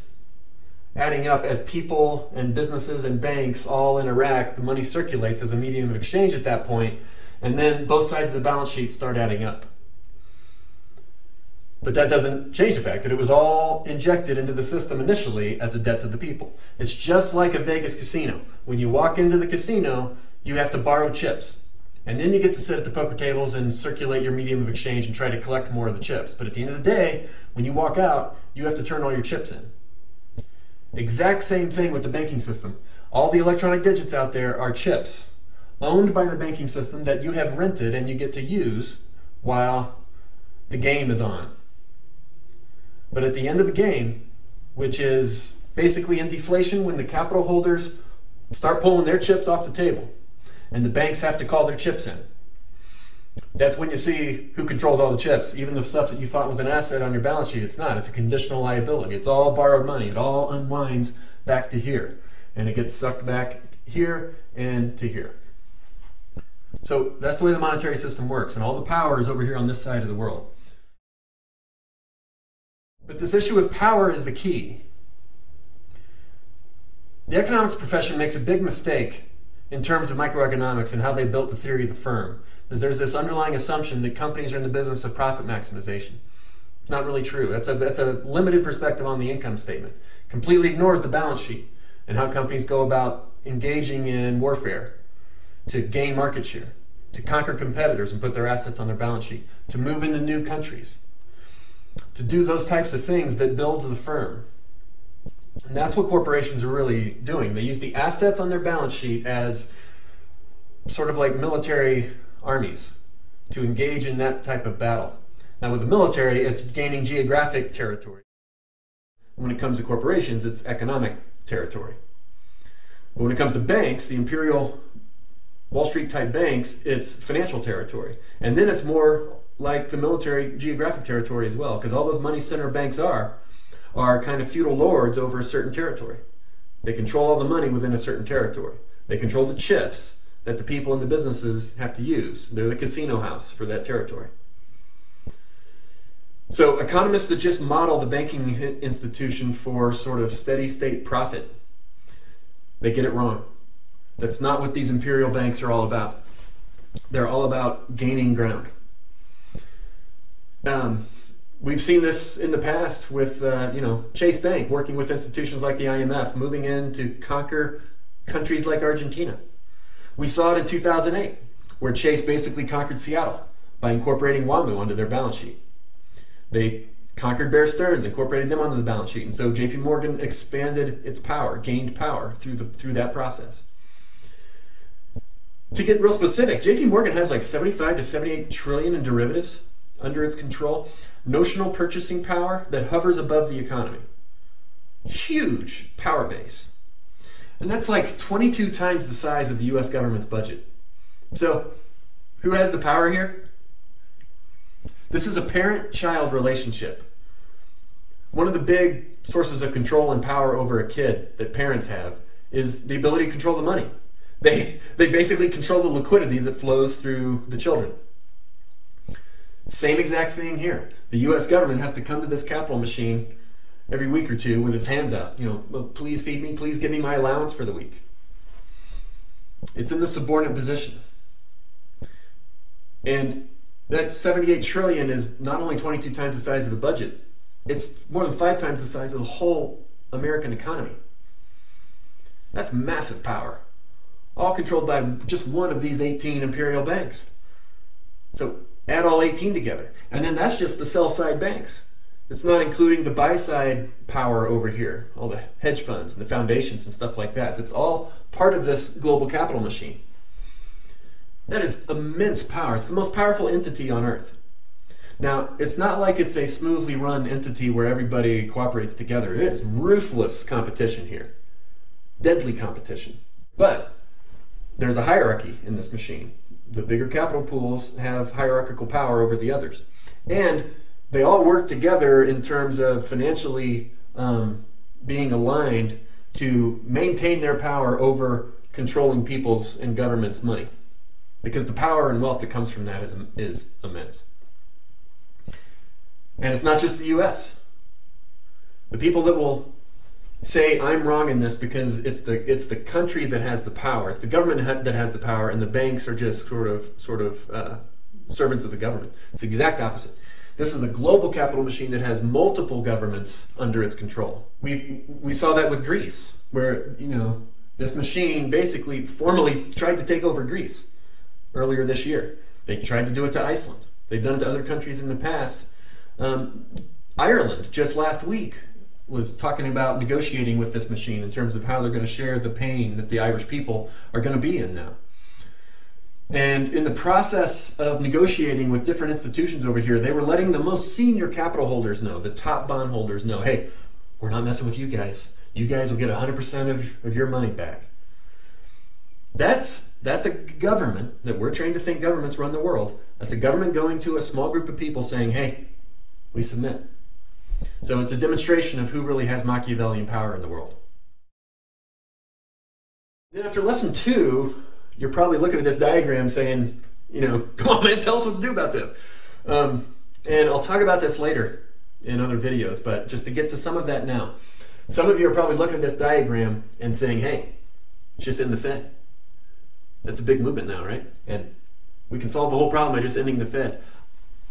adding up as people and businesses and banks all interact. The money circulates as a medium of exchange at that point, and then both sides of the balance sheet start adding up. But that doesn't change the fact that it was all injected into the system initially as a debt to the people. It's just like a Vegas casino. When you walk into the casino, you have to borrow chips. And then you get to sit at the poker tables and circulate your medium of exchange and try to collect more of the chips. But at the end of the day, when you walk out, you have to turn all your chips in. Exact same thing with the banking system. All the electronic digits out there are chips owned by the banking system that you have rented and you get to use while the game is on. But at the end of the game, which is basically in deflation when the capital holders start pulling their chips off the table, and the banks have to call their chips in. That's when you see who controls all the chips. Even the stuff that you thought was an asset on your balance sheet, it's not. It's a conditional liability. It's all borrowed money. It all unwinds back to here. And it gets sucked back here and to here. So that's the way the monetary system works. And all the power is over here on this side of the world. But this issue of power is the key. The economics profession makes a big mistake in terms of microeconomics and how they built the theory of the firm. Is there's this underlying assumption that companies are in the business of profit maximization. It's not really true. That's a, that's a limited perspective on the income statement. Completely ignores the balance sheet and how companies go about engaging in warfare to gain market share, to conquer competitors and put their assets on their balance sheet, to move into new countries, to do those types of things that builds the firm. And that's what corporations are really doing. They use the assets on their balance sheet as sort of like military armies to engage in that type of battle. Now, with the military, it's gaining geographic territory. When it comes to corporations, it's economic territory. But when it comes to banks, the imperial Wall Street type banks, it's financial territory. And then it's more like the military geographic territory as well, because all those money center banks are are kind of feudal lords over a certain territory. They control all the money within a certain territory. They control the chips that the people and the businesses have to use. They're the casino house for that territory. So, economists that just model the banking institution for sort of steady state profit, they get it wrong. That's not what these imperial banks are all about. They're all about gaining ground. Um, we've seen this in the past with uh, you know Chase Bank working with institutions like the IMF, moving in to conquer countries like Argentina. We saw it in 2008, where Chase basically conquered Seattle by incorporating WAMU onto their balance sheet. They conquered Bear Stearns, incorporated them onto the balance sheet, and so J.P. Morgan expanded its power, gained power through the through that process. To get real specific, J.P. Morgan has like 75 to 78 trillion in derivatives under its control, notional purchasing power that hovers above the economy. Huge power base. And that's like 22 times the size of the US government's budget. So, who has the power here? This is a parent child relationship. One of the big sources of control and power over a kid that parents have is the ability to control the money. They, they basically control the liquidity that flows through the children. Same exact thing here. The U.S. government has to come to this capital machine every week or two with its hands out. You know, please feed me, please give me my allowance for the week. It's in the subordinate position. And that 78 trillion is not only 22 times the size of the budget, it's more than five times the size of the whole American economy. That's massive power, all controlled by just one of these 18 imperial banks. So Add all 18 together. And then that's just the sell side banks. It's not including the buy side power over here, all the hedge funds and the foundations and stuff like that. That's all part of this global capital machine. That is immense power. It's the most powerful entity on earth. Now, it's not like it's a smoothly run entity where everybody cooperates together. It is ruthless competition here, deadly competition. But there's a hierarchy in this machine the bigger capital pools have hierarchical power over the others. And they all work together in terms of financially um, being aligned to maintain their power over controlling people's and government's money. Because the power and wealth that comes from that is, is immense. And it's not just the US. The people that will say I'm wrong in this because it's the it's the country that has the power. It's the government ha- that has the power, and the banks are just sort of sort of uh, servants of the government. It's the exact opposite. This is a global capital machine that has multiple governments under its control. We we saw that with Greece, where you know this machine basically formally tried to take over Greece earlier this year. They tried to do it to Iceland. They've done it to other countries in the past. Um, Ireland just last week was talking about negotiating with this machine in terms of how they're going to share the pain that the Irish people are going to be in now. And in the process of negotiating with different institutions over here, they were letting the most senior capital holders know, the top bondholders know, hey, we're not messing with you guys. You guys will get 100% of, of your money back. That's that's a government that we're trained to think governments run the world. That's a government going to a small group of people saying, hey, we submit. So it's a demonstration of who really has Machiavellian power in the world. Then after lesson two, you're probably looking at this diagram saying, you know, [LAUGHS] come on, man, tell us what to do about this. Um, and I'll talk about this later in other videos, but just to get to some of that now. Some of you are probably looking at this diagram and saying, hey, it's just in the Fed. That's a big movement now, right? And we can solve the whole problem by just ending the Fed.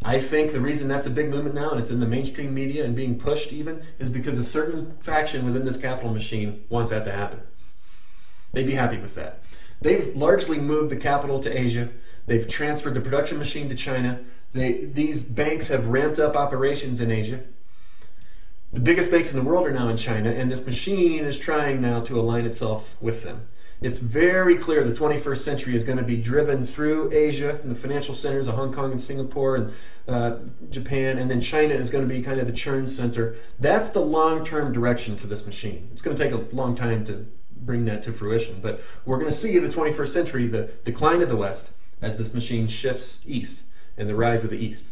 I think the reason that's a big movement now, and it's in the mainstream media and being pushed even, is because a certain faction within this capital machine wants that to happen. They'd be happy with that. They've largely moved the capital to Asia. They've transferred the production machine to China. They, these banks have ramped up operations in Asia. The biggest banks in the world are now in China, and this machine is trying now to align itself with them. It's very clear the 21st century is going to be driven through Asia and the financial centers of Hong Kong and Singapore and uh, Japan, and then China is going to be kind of the churn center. That's the long term direction for this machine. It's going to take a long time to bring that to fruition, but we're going to see the 21st century, the decline of the West as this machine shifts east and the rise of the East.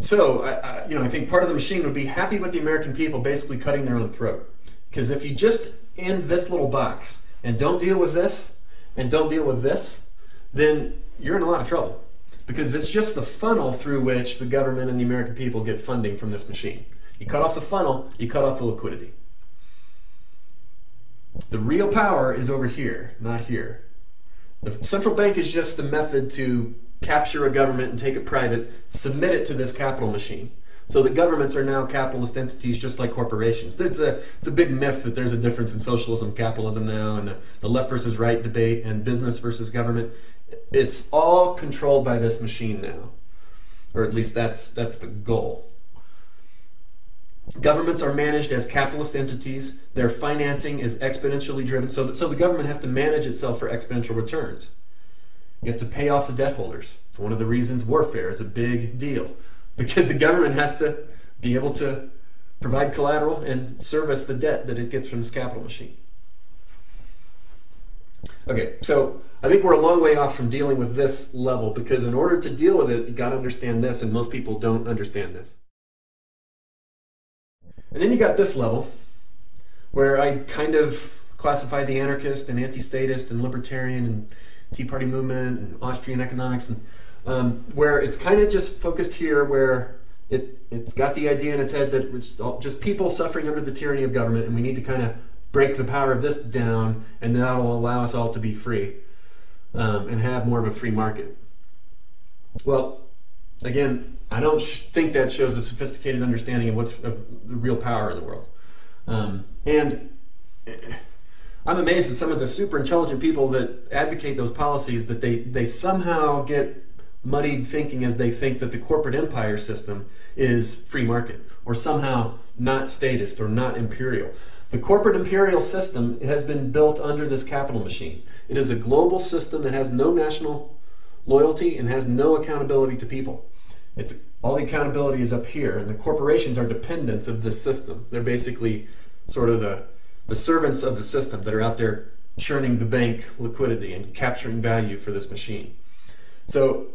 So, I, I, you know, I think part of the machine would be happy with the American people basically cutting their own throat. Because if you just end this little box and don't deal with this and don't deal with this, then you're in a lot of trouble. Because it's just the funnel through which the government and the American people get funding from this machine. You cut off the funnel, you cut off the liquidity. The real power is over here, not here. The central bank is just the method to capture a government and take it private, submit it to this capital machine. So that governments are now capitalist entities just like corporations. It's a, it's a big myth that there's a difference in socialism, capitalism now, and the, the left versus right debate, and business versus government. It's all controlled by this machine now. Or at least that's, that's the goal. Governments are managed as capitalist entities. Their financing is exponentially driven. So, that, so the government has to manage itself for exponential returns. You have to pay off the debt holders. It's one of the reasons warfare is a big deal because the government has to be able to provide collateral and service the debt that it gets from this capital machine. Okay, so I think we're a long way off from dealing with this level because in order to deal with it, you got to understand this, and most people don't understand this. And then you got this level where I kind of classify the anarchist and anti-statist and libertarian and Tea Party movement and Austrian economics and um, where it's kind of just focused here where it, it's got the idea in its head that it's just people suffering under the tyranny of government and we need to kind of break the power of this down and that will allow us all to be free um, and have more of a free market. Well, again, I don't think that shows a sophisticated understanding of what's of the real power in the world. Um, and I'm amazed at some of the super intelligent people that advocate those policies that they, they somehow get muddied thinking as they think that the corporate empire system is free market or somehow not statist or not imperial. The corporate imperial system has been built under this capital machine. It is a global system that has no national loyalty and has no accountability to people. It's all the accountability is up here, and the corporations are dependents of this system. They're basically sort of the, the servants of the system that are out there churning the bank liquidity and capturing value for this machine. So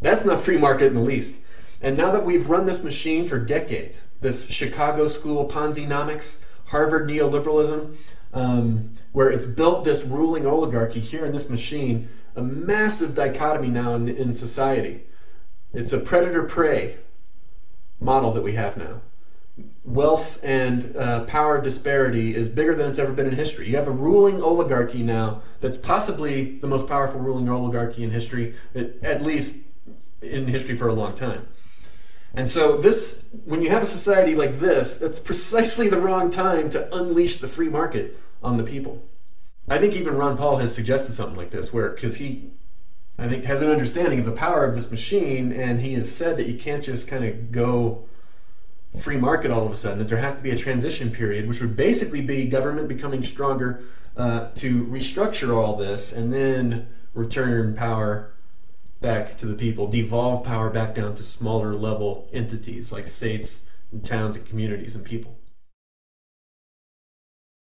that's not free market in the least. And now that we've run this machine for decades, this Chicago school Ponzi-nomics, Harvard neoliberalism, um, where it's built this ruling oligarchy here in this machine, a massive dichotomy now in, in society. It's a predator prey model that we have now. Wealth and uh, power disparity is bigger than it's ever been in history. You have a ruling oligarchy now that's possibly the most powerful ruling oligarchy in history, at least in history for a long time. And so this, when you have a society like this, that's precisely the wrong time to unleash the free market on the people. I think even Ron Paul has suggested something like this, where because he, I think, has an understanding of the power of this machine, and he has said that you can't just kind of go free market all of a sudden. That there has to be a transition period, which would basically be government becoming stronger uh, to restructure all this, and then return power back to the people, devolve power back down to smaller level entities like states and towns and communities and people.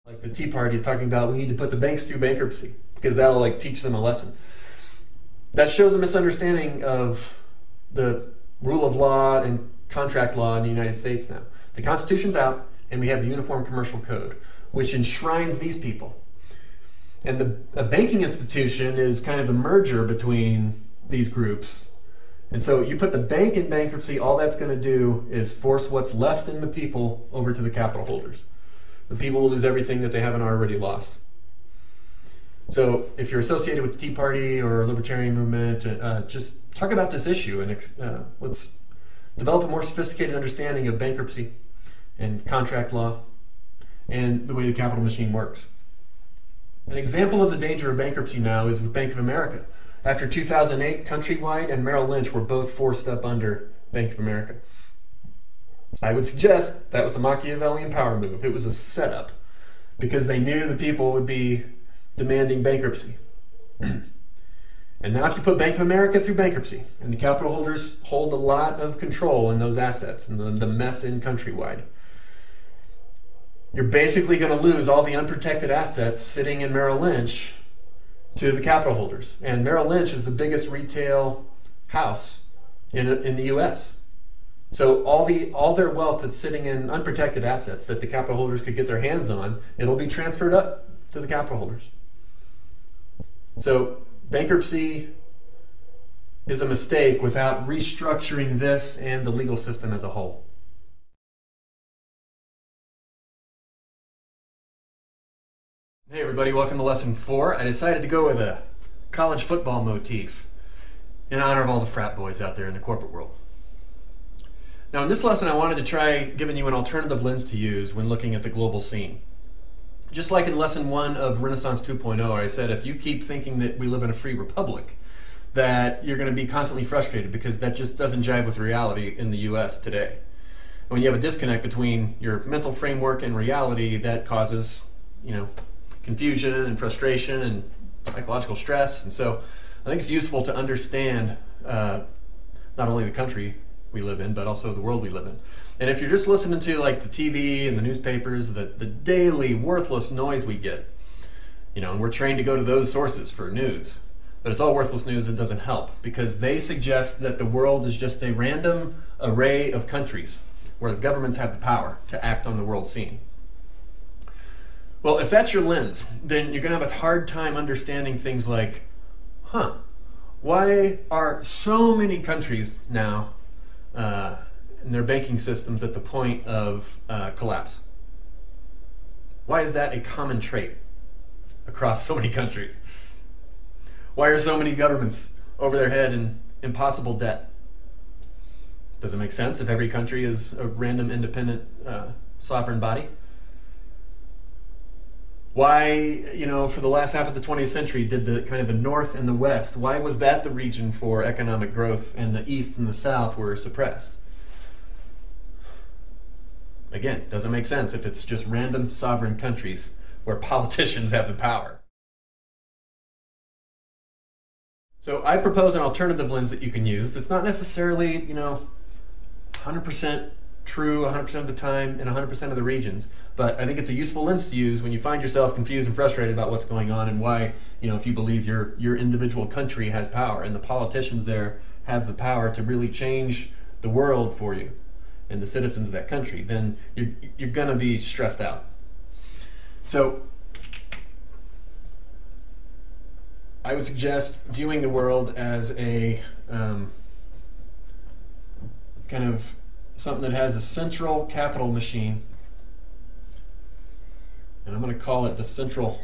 Like the Tea Party is talking about, we need to put the banks through bankruptcy because that'll like teach them a lesson. That shows a misunderstanding of the rule of law and contract law in the United States now. The Constitution's out, and we have the Uniform Commercial Code, which enshrines these people. And the a banking institution is kind of the merger between these groups. And so you put the bank in bankruptcy, all that's going to do is force what's left in the people over to the capital holders. The people will lose everything that they haven't already lost. So if you're associated with the Tea Party or Libertarian movement, uh, just talk about this issue and uh, let's develop a more sophisticated understanding of bankruptcy and contract law and the way the capital machine works. An example of the danger of bankruptcy now is with Bank of America. After 2008, Countrywide and Merrill Lynch were both forced up under Bank of America. I would suggest that was a Machiavellian power move. It was a setup because they knew the people would be demanding bankruptcy. [CLEARS THROAT] and now, if you put Bank of America through bankruptcy, and the capital holders hold a lot of control in those assets and the, the mess in Countrywide, you're basically going to lose all the unprotected assets sitting in Merrill Lynch to the capital holders. And Merrill Lynch is the biggest retail house in, in the US. So all the all their wealth that's sitting in unprotected assets that the capital holders could get their hands on, it'll be transferred up to the capital holders. So bankruptcy is a mistake without restructuring this and the legal system as a whole. Hey everybody, welcome to lesson four. I decided to go with a college football motif in honor of all the frat boys out there in the corporate world. Now in this lesson I wanted to try giving you an alternative lens to use when looking at the global scene. Just like in lesson one of Renaissance 2.0, I said if you keep thinking that we live in a free republic, that you're going to be constantly frustrated because that just doesn't jive with reality in the US today. When you have a disconnect between your mental framework and reality, that causes, you know, confusion and frustration and psychological stress. And so I think it's useful to understand uh, not only the country we live in, but also the world we live in. And if you're just listening to like the TV and the newspapers, the, the daily worthless noise we get, you know, and we're trained to go to those sources for news, but it's all worthless news that doesn't help because they suggest that the world is just a random array of countries where the governments have the power to act on the world scene. Well, if that's your lens, then you're going to have a hard time understanding things like, huh, why are so many countries now uh, in their banking systems at the point of uh, collapse? Why is that a common trait across so many countries? Why are so many governments over their head in impossible debt? Does it make sense if every country is a random independent uh, sovereign body? Why you know for the last half of the 20th century did the kind of the north and the west why was that the region for economic growth and the east and the south were suppressed again doesn't make sense if it's just random sovereign countries where [LAUGHS] politicians have the power so i propose an alternative lens that you can use that's not necessarily you know 100% true 100% of the time in 100% of the regions. But I think it's a useful lens to use when you find yourself confused and frustrated about what's going on and why, you know, if you believe your your individual country has power and the politicians there have the power to really change the world for you and the citizens of that country, then you're you're going to be stressed out. So I would suggest viewing the world as a um, kind of something that has a central capital machine. And I'm going to call it the central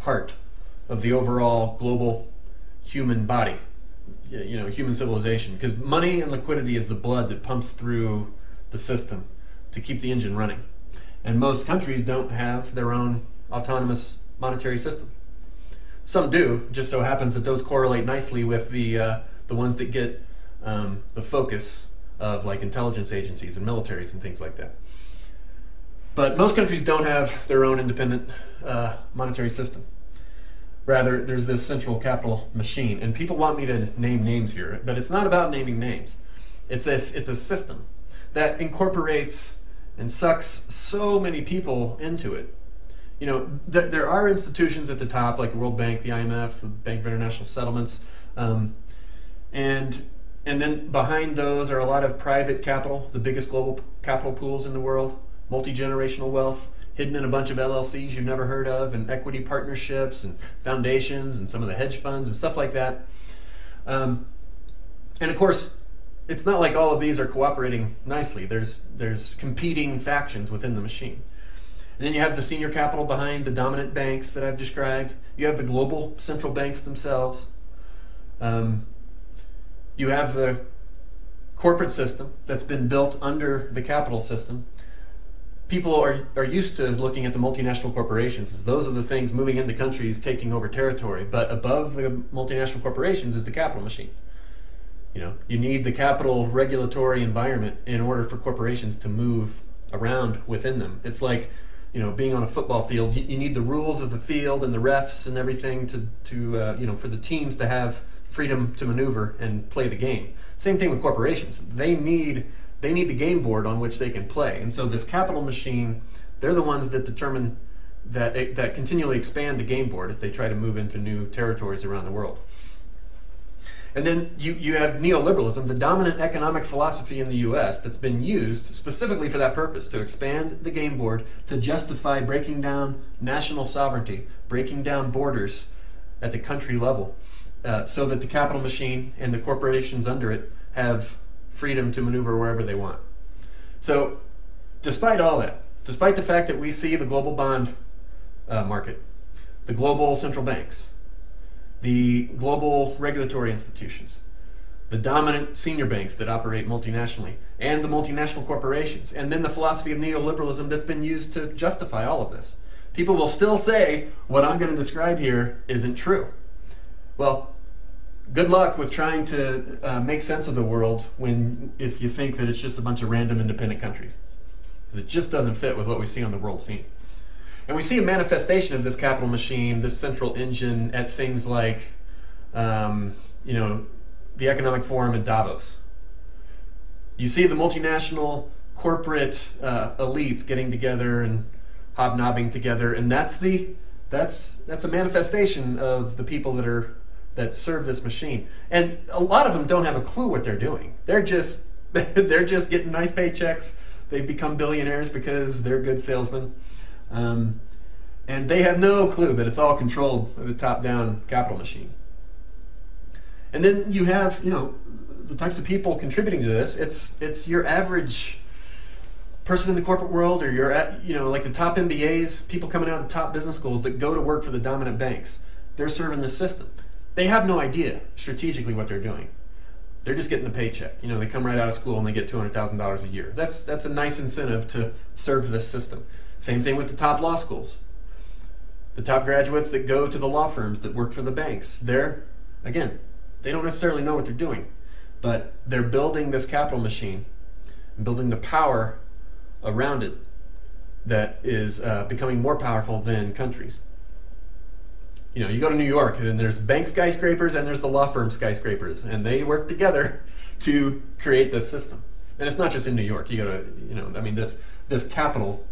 heart of the overall global human body, you know, human civilization. Because money and liquidity is the blood that pumps through the system to keep the engine running. And most countries don't have their own autonomous monetary system. Some do, just so happens that those correlate nicely with the, uh, the ones that get um, the focus of like intelligence agencies and militaries and things like that. But most countries don't have their own independent uh, monetary system. Rather, there's this central capital machine, and people want me to name names here, but it's not about naming names. It's a, it's a system that incorporates and sucks so many people into it. You know, th there are institutions at the top, like the World Bank, the IMF, the Bank of International Settlements, um, and and then behind those are a lot of private capital, the biggest global capital pools in the world, multi-generational wealth, hidden in a bunch of LLCs you've never heard of, and equity partnerships and foundations and some of the hedge funds and stuff like that. Um, and of course, it's not like all of these are cooperating nicely. There's there's competing factions within the machine. And then you have the senior capital behind the dominant banks that I've described. You have the global central banks themselves. Um, you have the corporate system that's been built under the capital system. People are, are used to looking at the multinational corporations as those are the things moving into countries, taking over territory. But above the multinational corporations is the capital machine. You know, you need the capital regulatory environment in order for corporations to move around within them. It's like, you know, being on a football field. You, you need the rules of the field and the refs and everything to, to uh, you know, for the teams to have freedom to maneuver and play the game. Same thing with corporations. They need they need the game board on which they can play. And so this capital machine, they're the ones that determine that that continually expand the game board as they try to move into new territories around the world. And then you, you have neoliberalism, the dominant economic philosophy in the US that's been used specifically for that purpose to expand the game board, to justify breaking down national sovereignty, breaking down borders at the country level, uh, so that the capital machine and the corporations under it have freedom to maneuver wherever they want. So, despite all that, despite the fact that we see the global bond uh, market, the global central banks, the global regulatory institutions, the dominant senior banks that operate multinationally, and the multinational corporations, and then the philosophy of neoliberalism that's been used to justify all of this. People will still say what I'm going to describe here isn't true. Well, good luck with trying to uh, make sense of the world when if you think that it's just a bunch of random independent countries because it just doesn't fit with what we see on the world scene and we see a manifestation of this capital machine, this central engine, at things like, um, you know, the Economic Forum in Davos. You see the multinational corporate uh, elites getting together and hobnobbing together, and that's the that's that's a manifestation of the people that are that serve this machine. And a lot of them don't have a clue what they're doing. They're just [LAUGHS] they're just getting nice paychecks. They've become billionaires because they're good salesmen. Um, and they have no clue that it's all controlled by the top-down capital machine. And then you have, you know, the types of people contributing to this. It's it's your average person in the corporate world, or you're at, you know, like the top MBAs, people coming out of the top business schools that go to work for the dominant banks. They're serving the system. They have no idea strategically what they're doing. They're just getting the paycheck. You know, they come right out of school and they get two hundred thousand dollars a year. That's that's a nice incentive to serve this system. Same thing with the top law schools. The top graduates that go to the law firms that work for the banks, they're, again, they don't necessarily know what they're doing, but they're building this capital machine, and building the power around it that is uh, becoming more powerful than countries. You know, you go to New York and there's bank skyscrapers and there's the law firm skyscrapers, and they work together [LAUGHS] to create this system. And it's not just in New York. You go to, you know, I mean, this this capital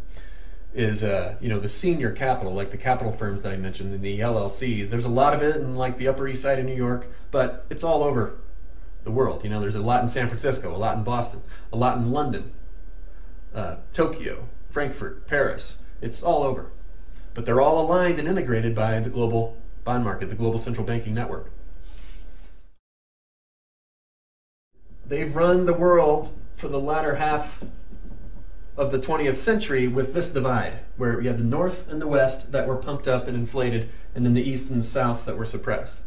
is uh, you know the senior capital, like the capital firms that I mentioned, and the LLCs. There's a lot of it in like the Upper East Side of New York, but it's all over the world. You know, there's a lot in San Francisco, a lot in Boston, a lot in London, uh, Tokyo, Frankfurt, Paris. It's all over, but they're all aligned and integrated by the global bond market, the global central banking network. They've run the world for the latter half of the 20th century with this divide, where we had the North and the West that were pumped up and inflated, and then the East and the South that were suppressed.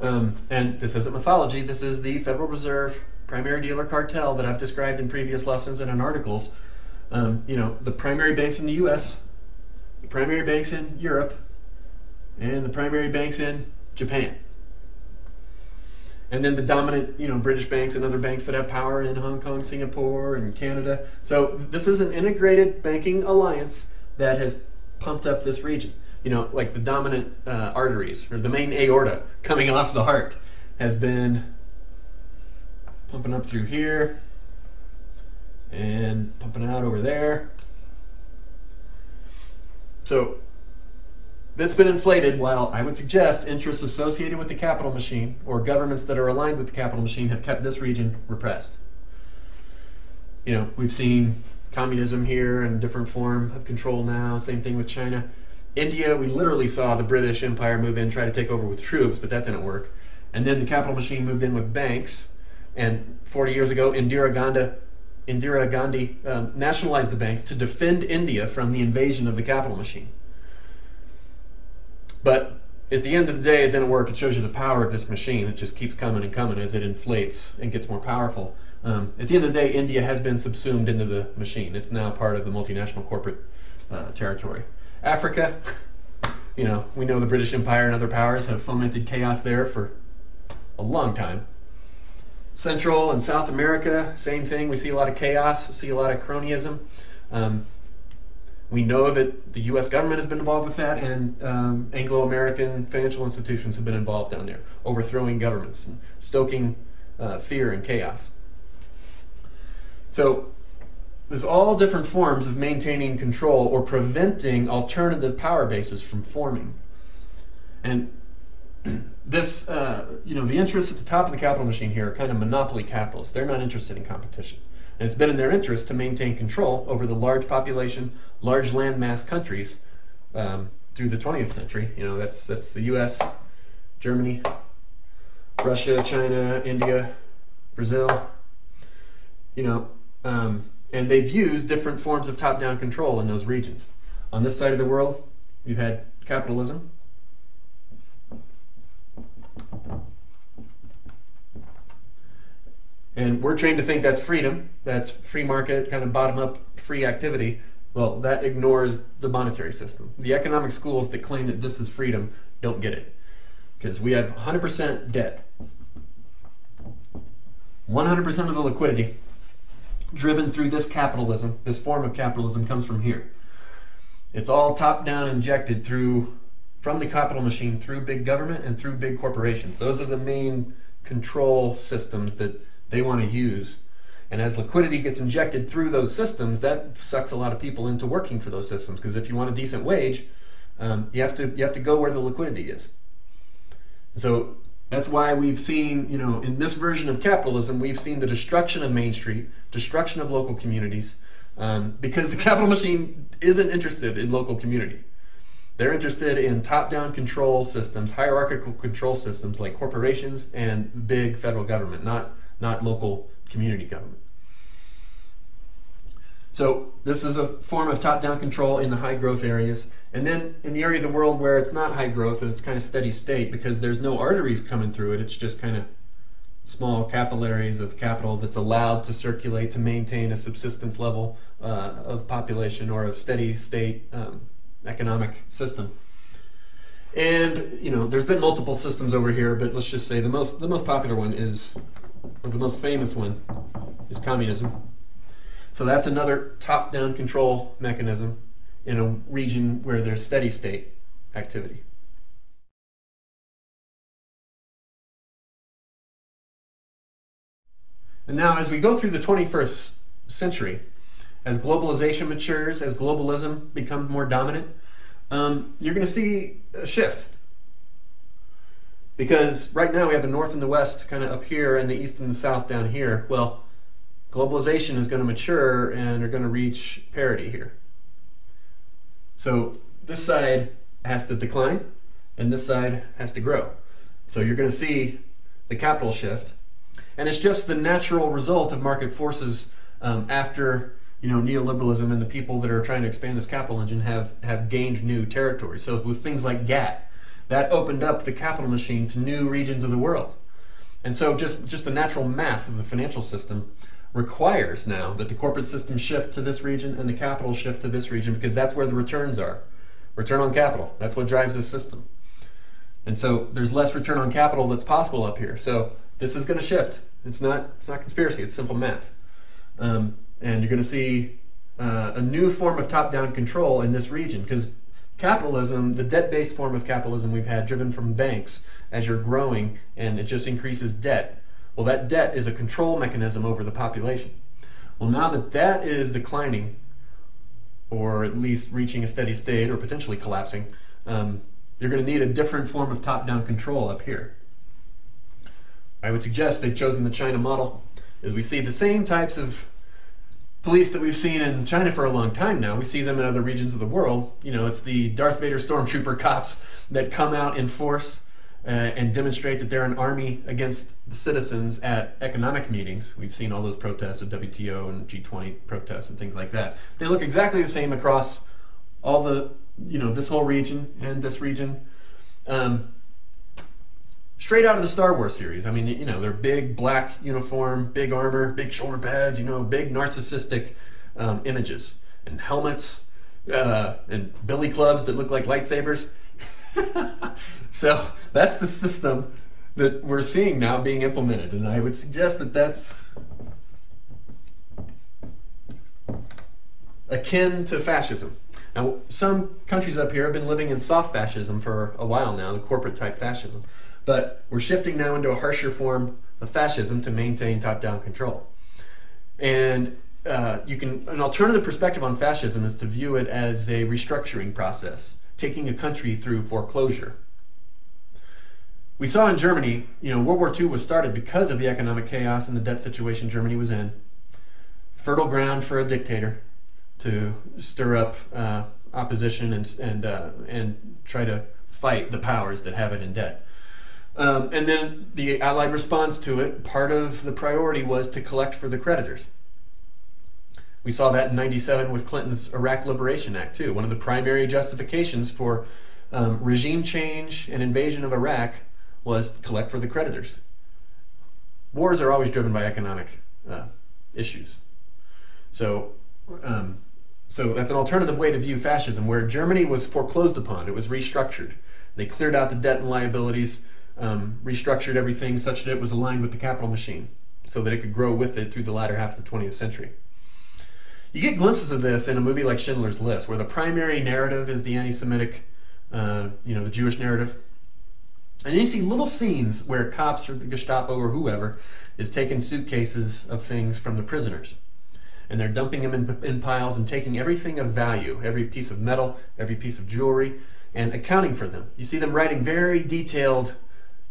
Um, and this isn't mythology, this is the Federal Reserve primary dealer cartel that I've described in previous lessons and in articles. Um, you know, the primary banks in the US, the primary banks in Europe, and the primary banks in Japan and then the dominant, you know, British banks and other banks that have power in Hong Kong, Singapore, and Canada. So this is an integrated banking alliance that has pumped up this region. You know, like the dominant uh, arteries or the main aorta coming off the heart has been pumping up through here and pumping out over there. So that's been inflated while I would suggest interests associated with the capital machine or governments that are aligned with the capital machine have kept this region repressed. You know, we've seen communism here and different form of control now, same thing with China. India, we literally saw the British Empire move in, try to take over with troops, but that didn't work. And then the capital machine moved in with banks, And 40 years ago, Indira Gandhi, Indira Gandhi um, nationalized the banks to defend India from the invasion of the capital machine. But at the end of the day, it didn't work. It shows you the power of this machine. It just keeps coming and coming as it inflates and gets more powerful. Um, at the end of the day, India has been subsumed into the machine. It's now part of the multinational corporate uh, territory. Africa, [LAUGHS] you know, we know the British Empire and other powers have fomented chaos there for a long time. Central and South America, same thing. We see a lot of chaos. We see a lot of cronyism. Um, we know that the U.S. government has been involved with that, and um, Anglo-American financial institutions have been involved down there, overthrowing governments and stoking uh, fear and chaos. So there's all different forms of maintaining control or preventing alternative power bases from forming. And [CLEARS THROAT] this, uh, you know, the interests at the top of the capital machine here are kind of monopoly capitalists. They're not interested in competition. And it's been in their interest to maintain control over the large population, large landmass countries um, through the 20th century. You know, that's, that's the US, Germany, Russia, China, India, Brazil. You know, um, and they've used different forms of top down control in those regions. On this side of the world, you've had capitalism. And we're trained to think that's freedom, that's free market, kind of bottom up free activity. Well, that ignores the monetary system. The economic schools that claim that this is freedom don't get it. Because we have 100% debt, 100% of the liquidity driven through this capitalism, this form of capitalism comes from here. It's all top down injected through from the capital machine through big government and through big corporations. Those are the main control systems that they want to use. And as liquidity gets injected through those systems, that sucks a lot of people into working for those systems. Because if you want a decent wage, um, you have to you have to go where the liquidity is. So that's why we've seen, you know, in this version of capitalism, we've seen the destruction of Main Street, destruction of local communities, um, because the [LAUGHS] capital machine isn't interested in local community. They're interested in top-down control systems, hierarchical control systems like corporations and big federal government, not not local community government. So this is a form of top-down control in the high growth areas. And then in the area of the world where it's not high growth and it's kind of steady state because there's no arteries coming through it, it's just kind of small capillaries of capital that's allowed to circulate to maintain a subsistence level uh, of population or a steady state um, economic system. And you know, there's been multiple systems over here, but let's just say the most the most popular one is, the most famous one, is communism. So that's another top-down control mechanism in a region where there's steady state activity. And now, as we go through the 21st century, as globalization matures, as globalism becomes more dominant, um, you're going to see a shift. Because right now we have the North and the West kind of up here, and the East and the South down here. Well, globalization is going to mature and they're going to reach parity here. So this side has to decline and this side has to grow. So you're going to see the capital shift. And it's just the natural result of market forces um, after you know neoliberalism and the people that are trying to expand this capital engine have, have gained new territory. So with things like GATT, that opened up the capital machine to new regions of the world. And so just, just the natural math of the financial system requires now that the corporate system shift to this region and the capital shift to this region because that's where the returns are. Return on capital, that's what drives this system. And so there's less return on capital that's possible up here. So this is going to shift. It's not, it's not conspiracy, it's simple math. Um, and you're going to see uh, a new form of top-down control in this region because capitalism, the debt-based form of capitalism we've had driven from banks as you're growing and it just increases debt well, that debt is a control mechanism over the population. Well, now that that is declining, or at least reaching a steady state, or potentially collapsing, um, you're going to need a different form of top-down control up here. I would suggest they've chosen the China model, as we see the same types of police that we've seen in China for a long time now. We see them in other regions of the world. You know, it's the Darth Vader stormtrooper [LAUGHS] cops that come out in force uh, and demonstrate that they're an army against the citizens at economic meetings. We've seen all those protests at WTO and G20 protests and things like that. They look exactly the same across all the, you know, this whole region and this region. Um, straight out of the Star Wars series. I mean, you know, they're big black uniform, big armor, big shoulder pads, you know, big narcissistic um, images and helmets uh, and billy clubs that look like lightsabers. [LAUGHS] so that's the system that we're seeing now being implemented, and I would suggest that that's akin to fascism. Now, some countries up here have been living in soft fascism for a while now, the corporate type fascism, but we're shifting now into a harsher form of fascism to maintain top down control. And uh, you can an alternative perspective on fascism is to view it as a restructuring process, taking a country through foreclosure. We saw in Germany, you know, World War II was started because of the economic chaos and the debt situation Germany was in. Fertile ground for a dictator to stir up uh, opposition and and uh, and try to fight the powers that have it in debt. Um, and then the Allied response to it, part of the priority was to collect for the creditors. We saw that in 97 with Clinton's Iraq Liberation Act, too. One of the primary justifications for um, regime change and invasion of Iraq was collect for the creditors. Wars are always driven by economic uh, issues. So, um, so that's an alternative way to view fascism, where Germany was foreclosed upon, it was restructured. They cleared out the debt and liabilities, um, restructured everything such that it was aligned with the capital machine, so that it could grow with it through the latter half of the 20th century. You get glimpses of this in a movie like Schindler's List, where the primary narrative is the anti-Semitic, uh, you know, the Jewish narrative, and you see little scenes where cops or the Gestapo or whoever is taking suitcases of things from the prisoners, and they're dumping them in, in piles and taking everything of value, every piece of metal, every piece of jewelry, and accounting for them. You see them writing very detailed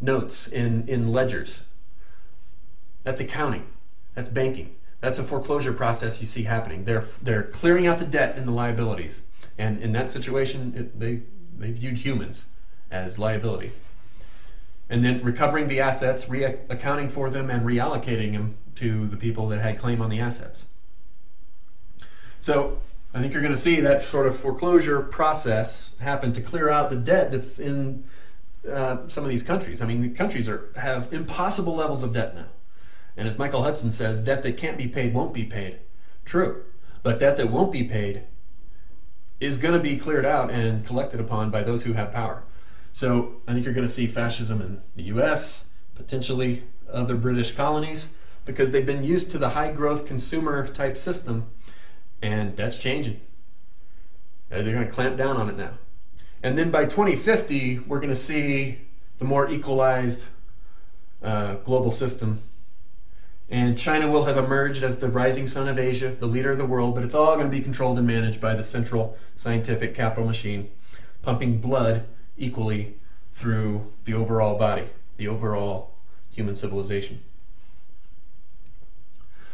notes in, in ledgers. That's accounting. That's banking. That's a foreclosure process you see happening. They're, they're clearing out the debt and the liabilities. And in that situation, it, they, they viewed humans as liability. And then recovering the assets, re accounting for them, and reallocating them to the people that had claim on the assets. So I think you're going to see that sort of foreclosure process happen to clear out the debt that's in uh, some of these countries. I mean, countries are have impossible levels of debt now. And as Michael Hudson says, debt that can't be paid won't be paid. True. But debt that won't be paid is going to be cleared out and collected upon by those who have power. So I think you're going to see fascism in the US, potentially other British colonies, because they've been used to the high growth consumer type system, and that's changing. They're going to clamp down on it now. And then by 2050, we're going to see the more equalized uh, global system and China will have emerged as the rising sun of Asia, the leader of the world, but it's all going to be controlled and managed by the central scientific capital machine, pumping blood equally through the overall body, the overall human civilization.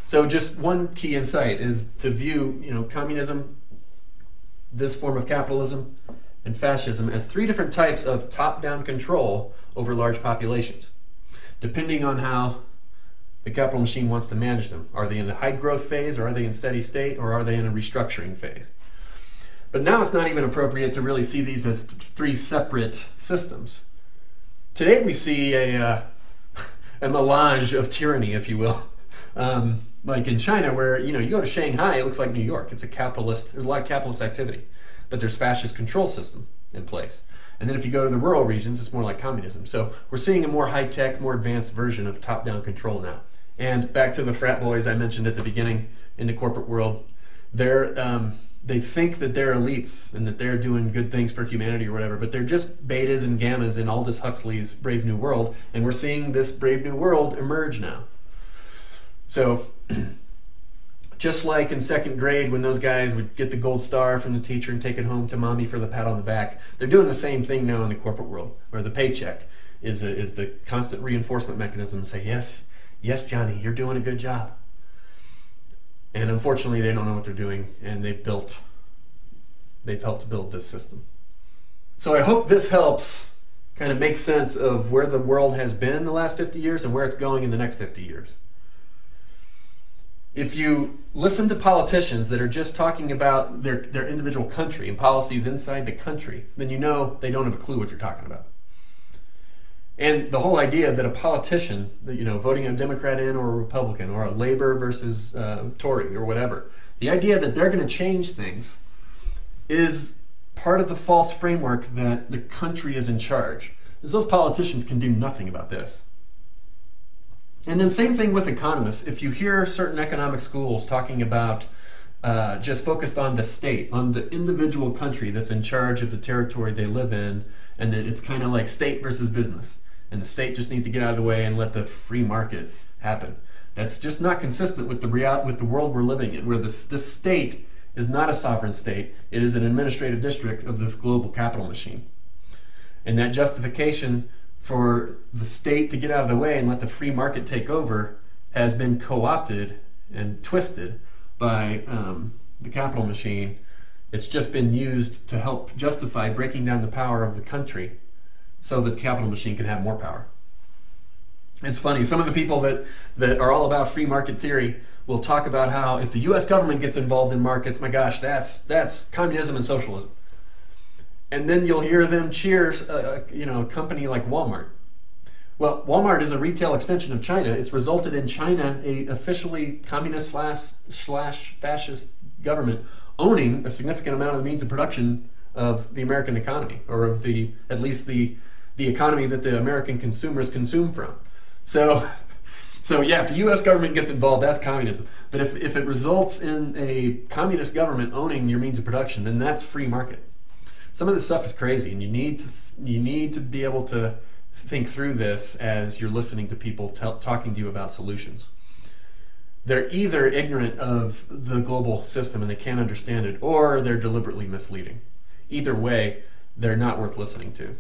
So just one key insight is to view, you know, communism, this form of capitalism, and fascism as three different types of top-down control over large populations, depending on how the capital machine wants to manage them. Are they in a high growth phase, or are they in steady state, or are they in a restructuring phase? But now it's not even appropriate to really see these as three separate systems. Today we see a, uh, [LAUGHS] a melange of tyranny, if you will. [LAUGHS] Um, like in China, where you know you go to Shanghai, it looks like New York. It's a capitalist. There's a lot of capitalist activity, but there's fascist control system in place. And then if you go to the rural regions, it's more like communism. So we're seeing a more high tech, more advanced version of top down control now. And back to the frat boys I mentioned at the beginning in the corporate world, they're um, they think that they're elites and that they're doing good things for humanity or whatever, but they're just betas and gammas in Aldous Huxley's Brave New World, and we're seeing this Brave New World emerge now. So, [CLEARS THROAT] just like in second grade when those guys would get the gold star from the teacher and take it home to mommy for the pat on the back, they're doing the same thing now in the corporate world, where the paycheck is a, is the constant reinforcement mechanism to say yes yes, Johnny, you're doing a good job. And unfortunately, they don't know what they're doing, and they've built, they've helped build this system. So I hope this helps kind of make sense of where the world has been the last 50 years and where it's going in the next 50 years. If you listen to politicians that are just talking about their, their individual country and policies inside the country, then you know they don't have a clue what you're talking about. And the whole idea that a politician, you know, voting a Democrat in or a Republican or a Labor versus uh, Tory or whatever, the idea that they're going to change things is part of the false framework that the country is in charge. Because those politicians can do nothing about this. And then same thing with economists. If you hear certain economic schools talking about uh, just focused on the state, on the individual country that's in charge of the territory they live in, and that it's kind of like state versus business, and the state just needs to get out of the way and let the free market happen. That's just not consistent with the real, with the world we're living in, where the, the state is not a sovereign state; it is an administrative district of this global capital machine. And that justification for the state to get out of the way and let the free market take over has been co-opted and twisted by um, the capital machine. It's just been used to help justify breaking down the power of the country so that the capital machine can have more power. It's funny, some of the people that, that are all about free market theory will talk about how if the US government gets involved in markets, my gosh, that's, that's communism and socialism and then you'll hear them cheer, uh, you know, a company like Walmart. Well, Walmart is a retail extension of China. It's resulted in China, a officially communist slash, slash fascist government, owning a significant amount of the means of production of the American economy, or of the at least the the economy that the American consumers consume from. So, [LAUGHS] so yeah, if the U.S. government gets involved, that's communism. But if if it results in a communist government owning your means of production, then that's free market some of this stuff is crazy, and you need to you need to be able to think through this as you're listening to people talking to you about solutions. They're either ignorant of the global system and they can't understand it, or they're deliberately misleading. Either way, they're not worth listening to.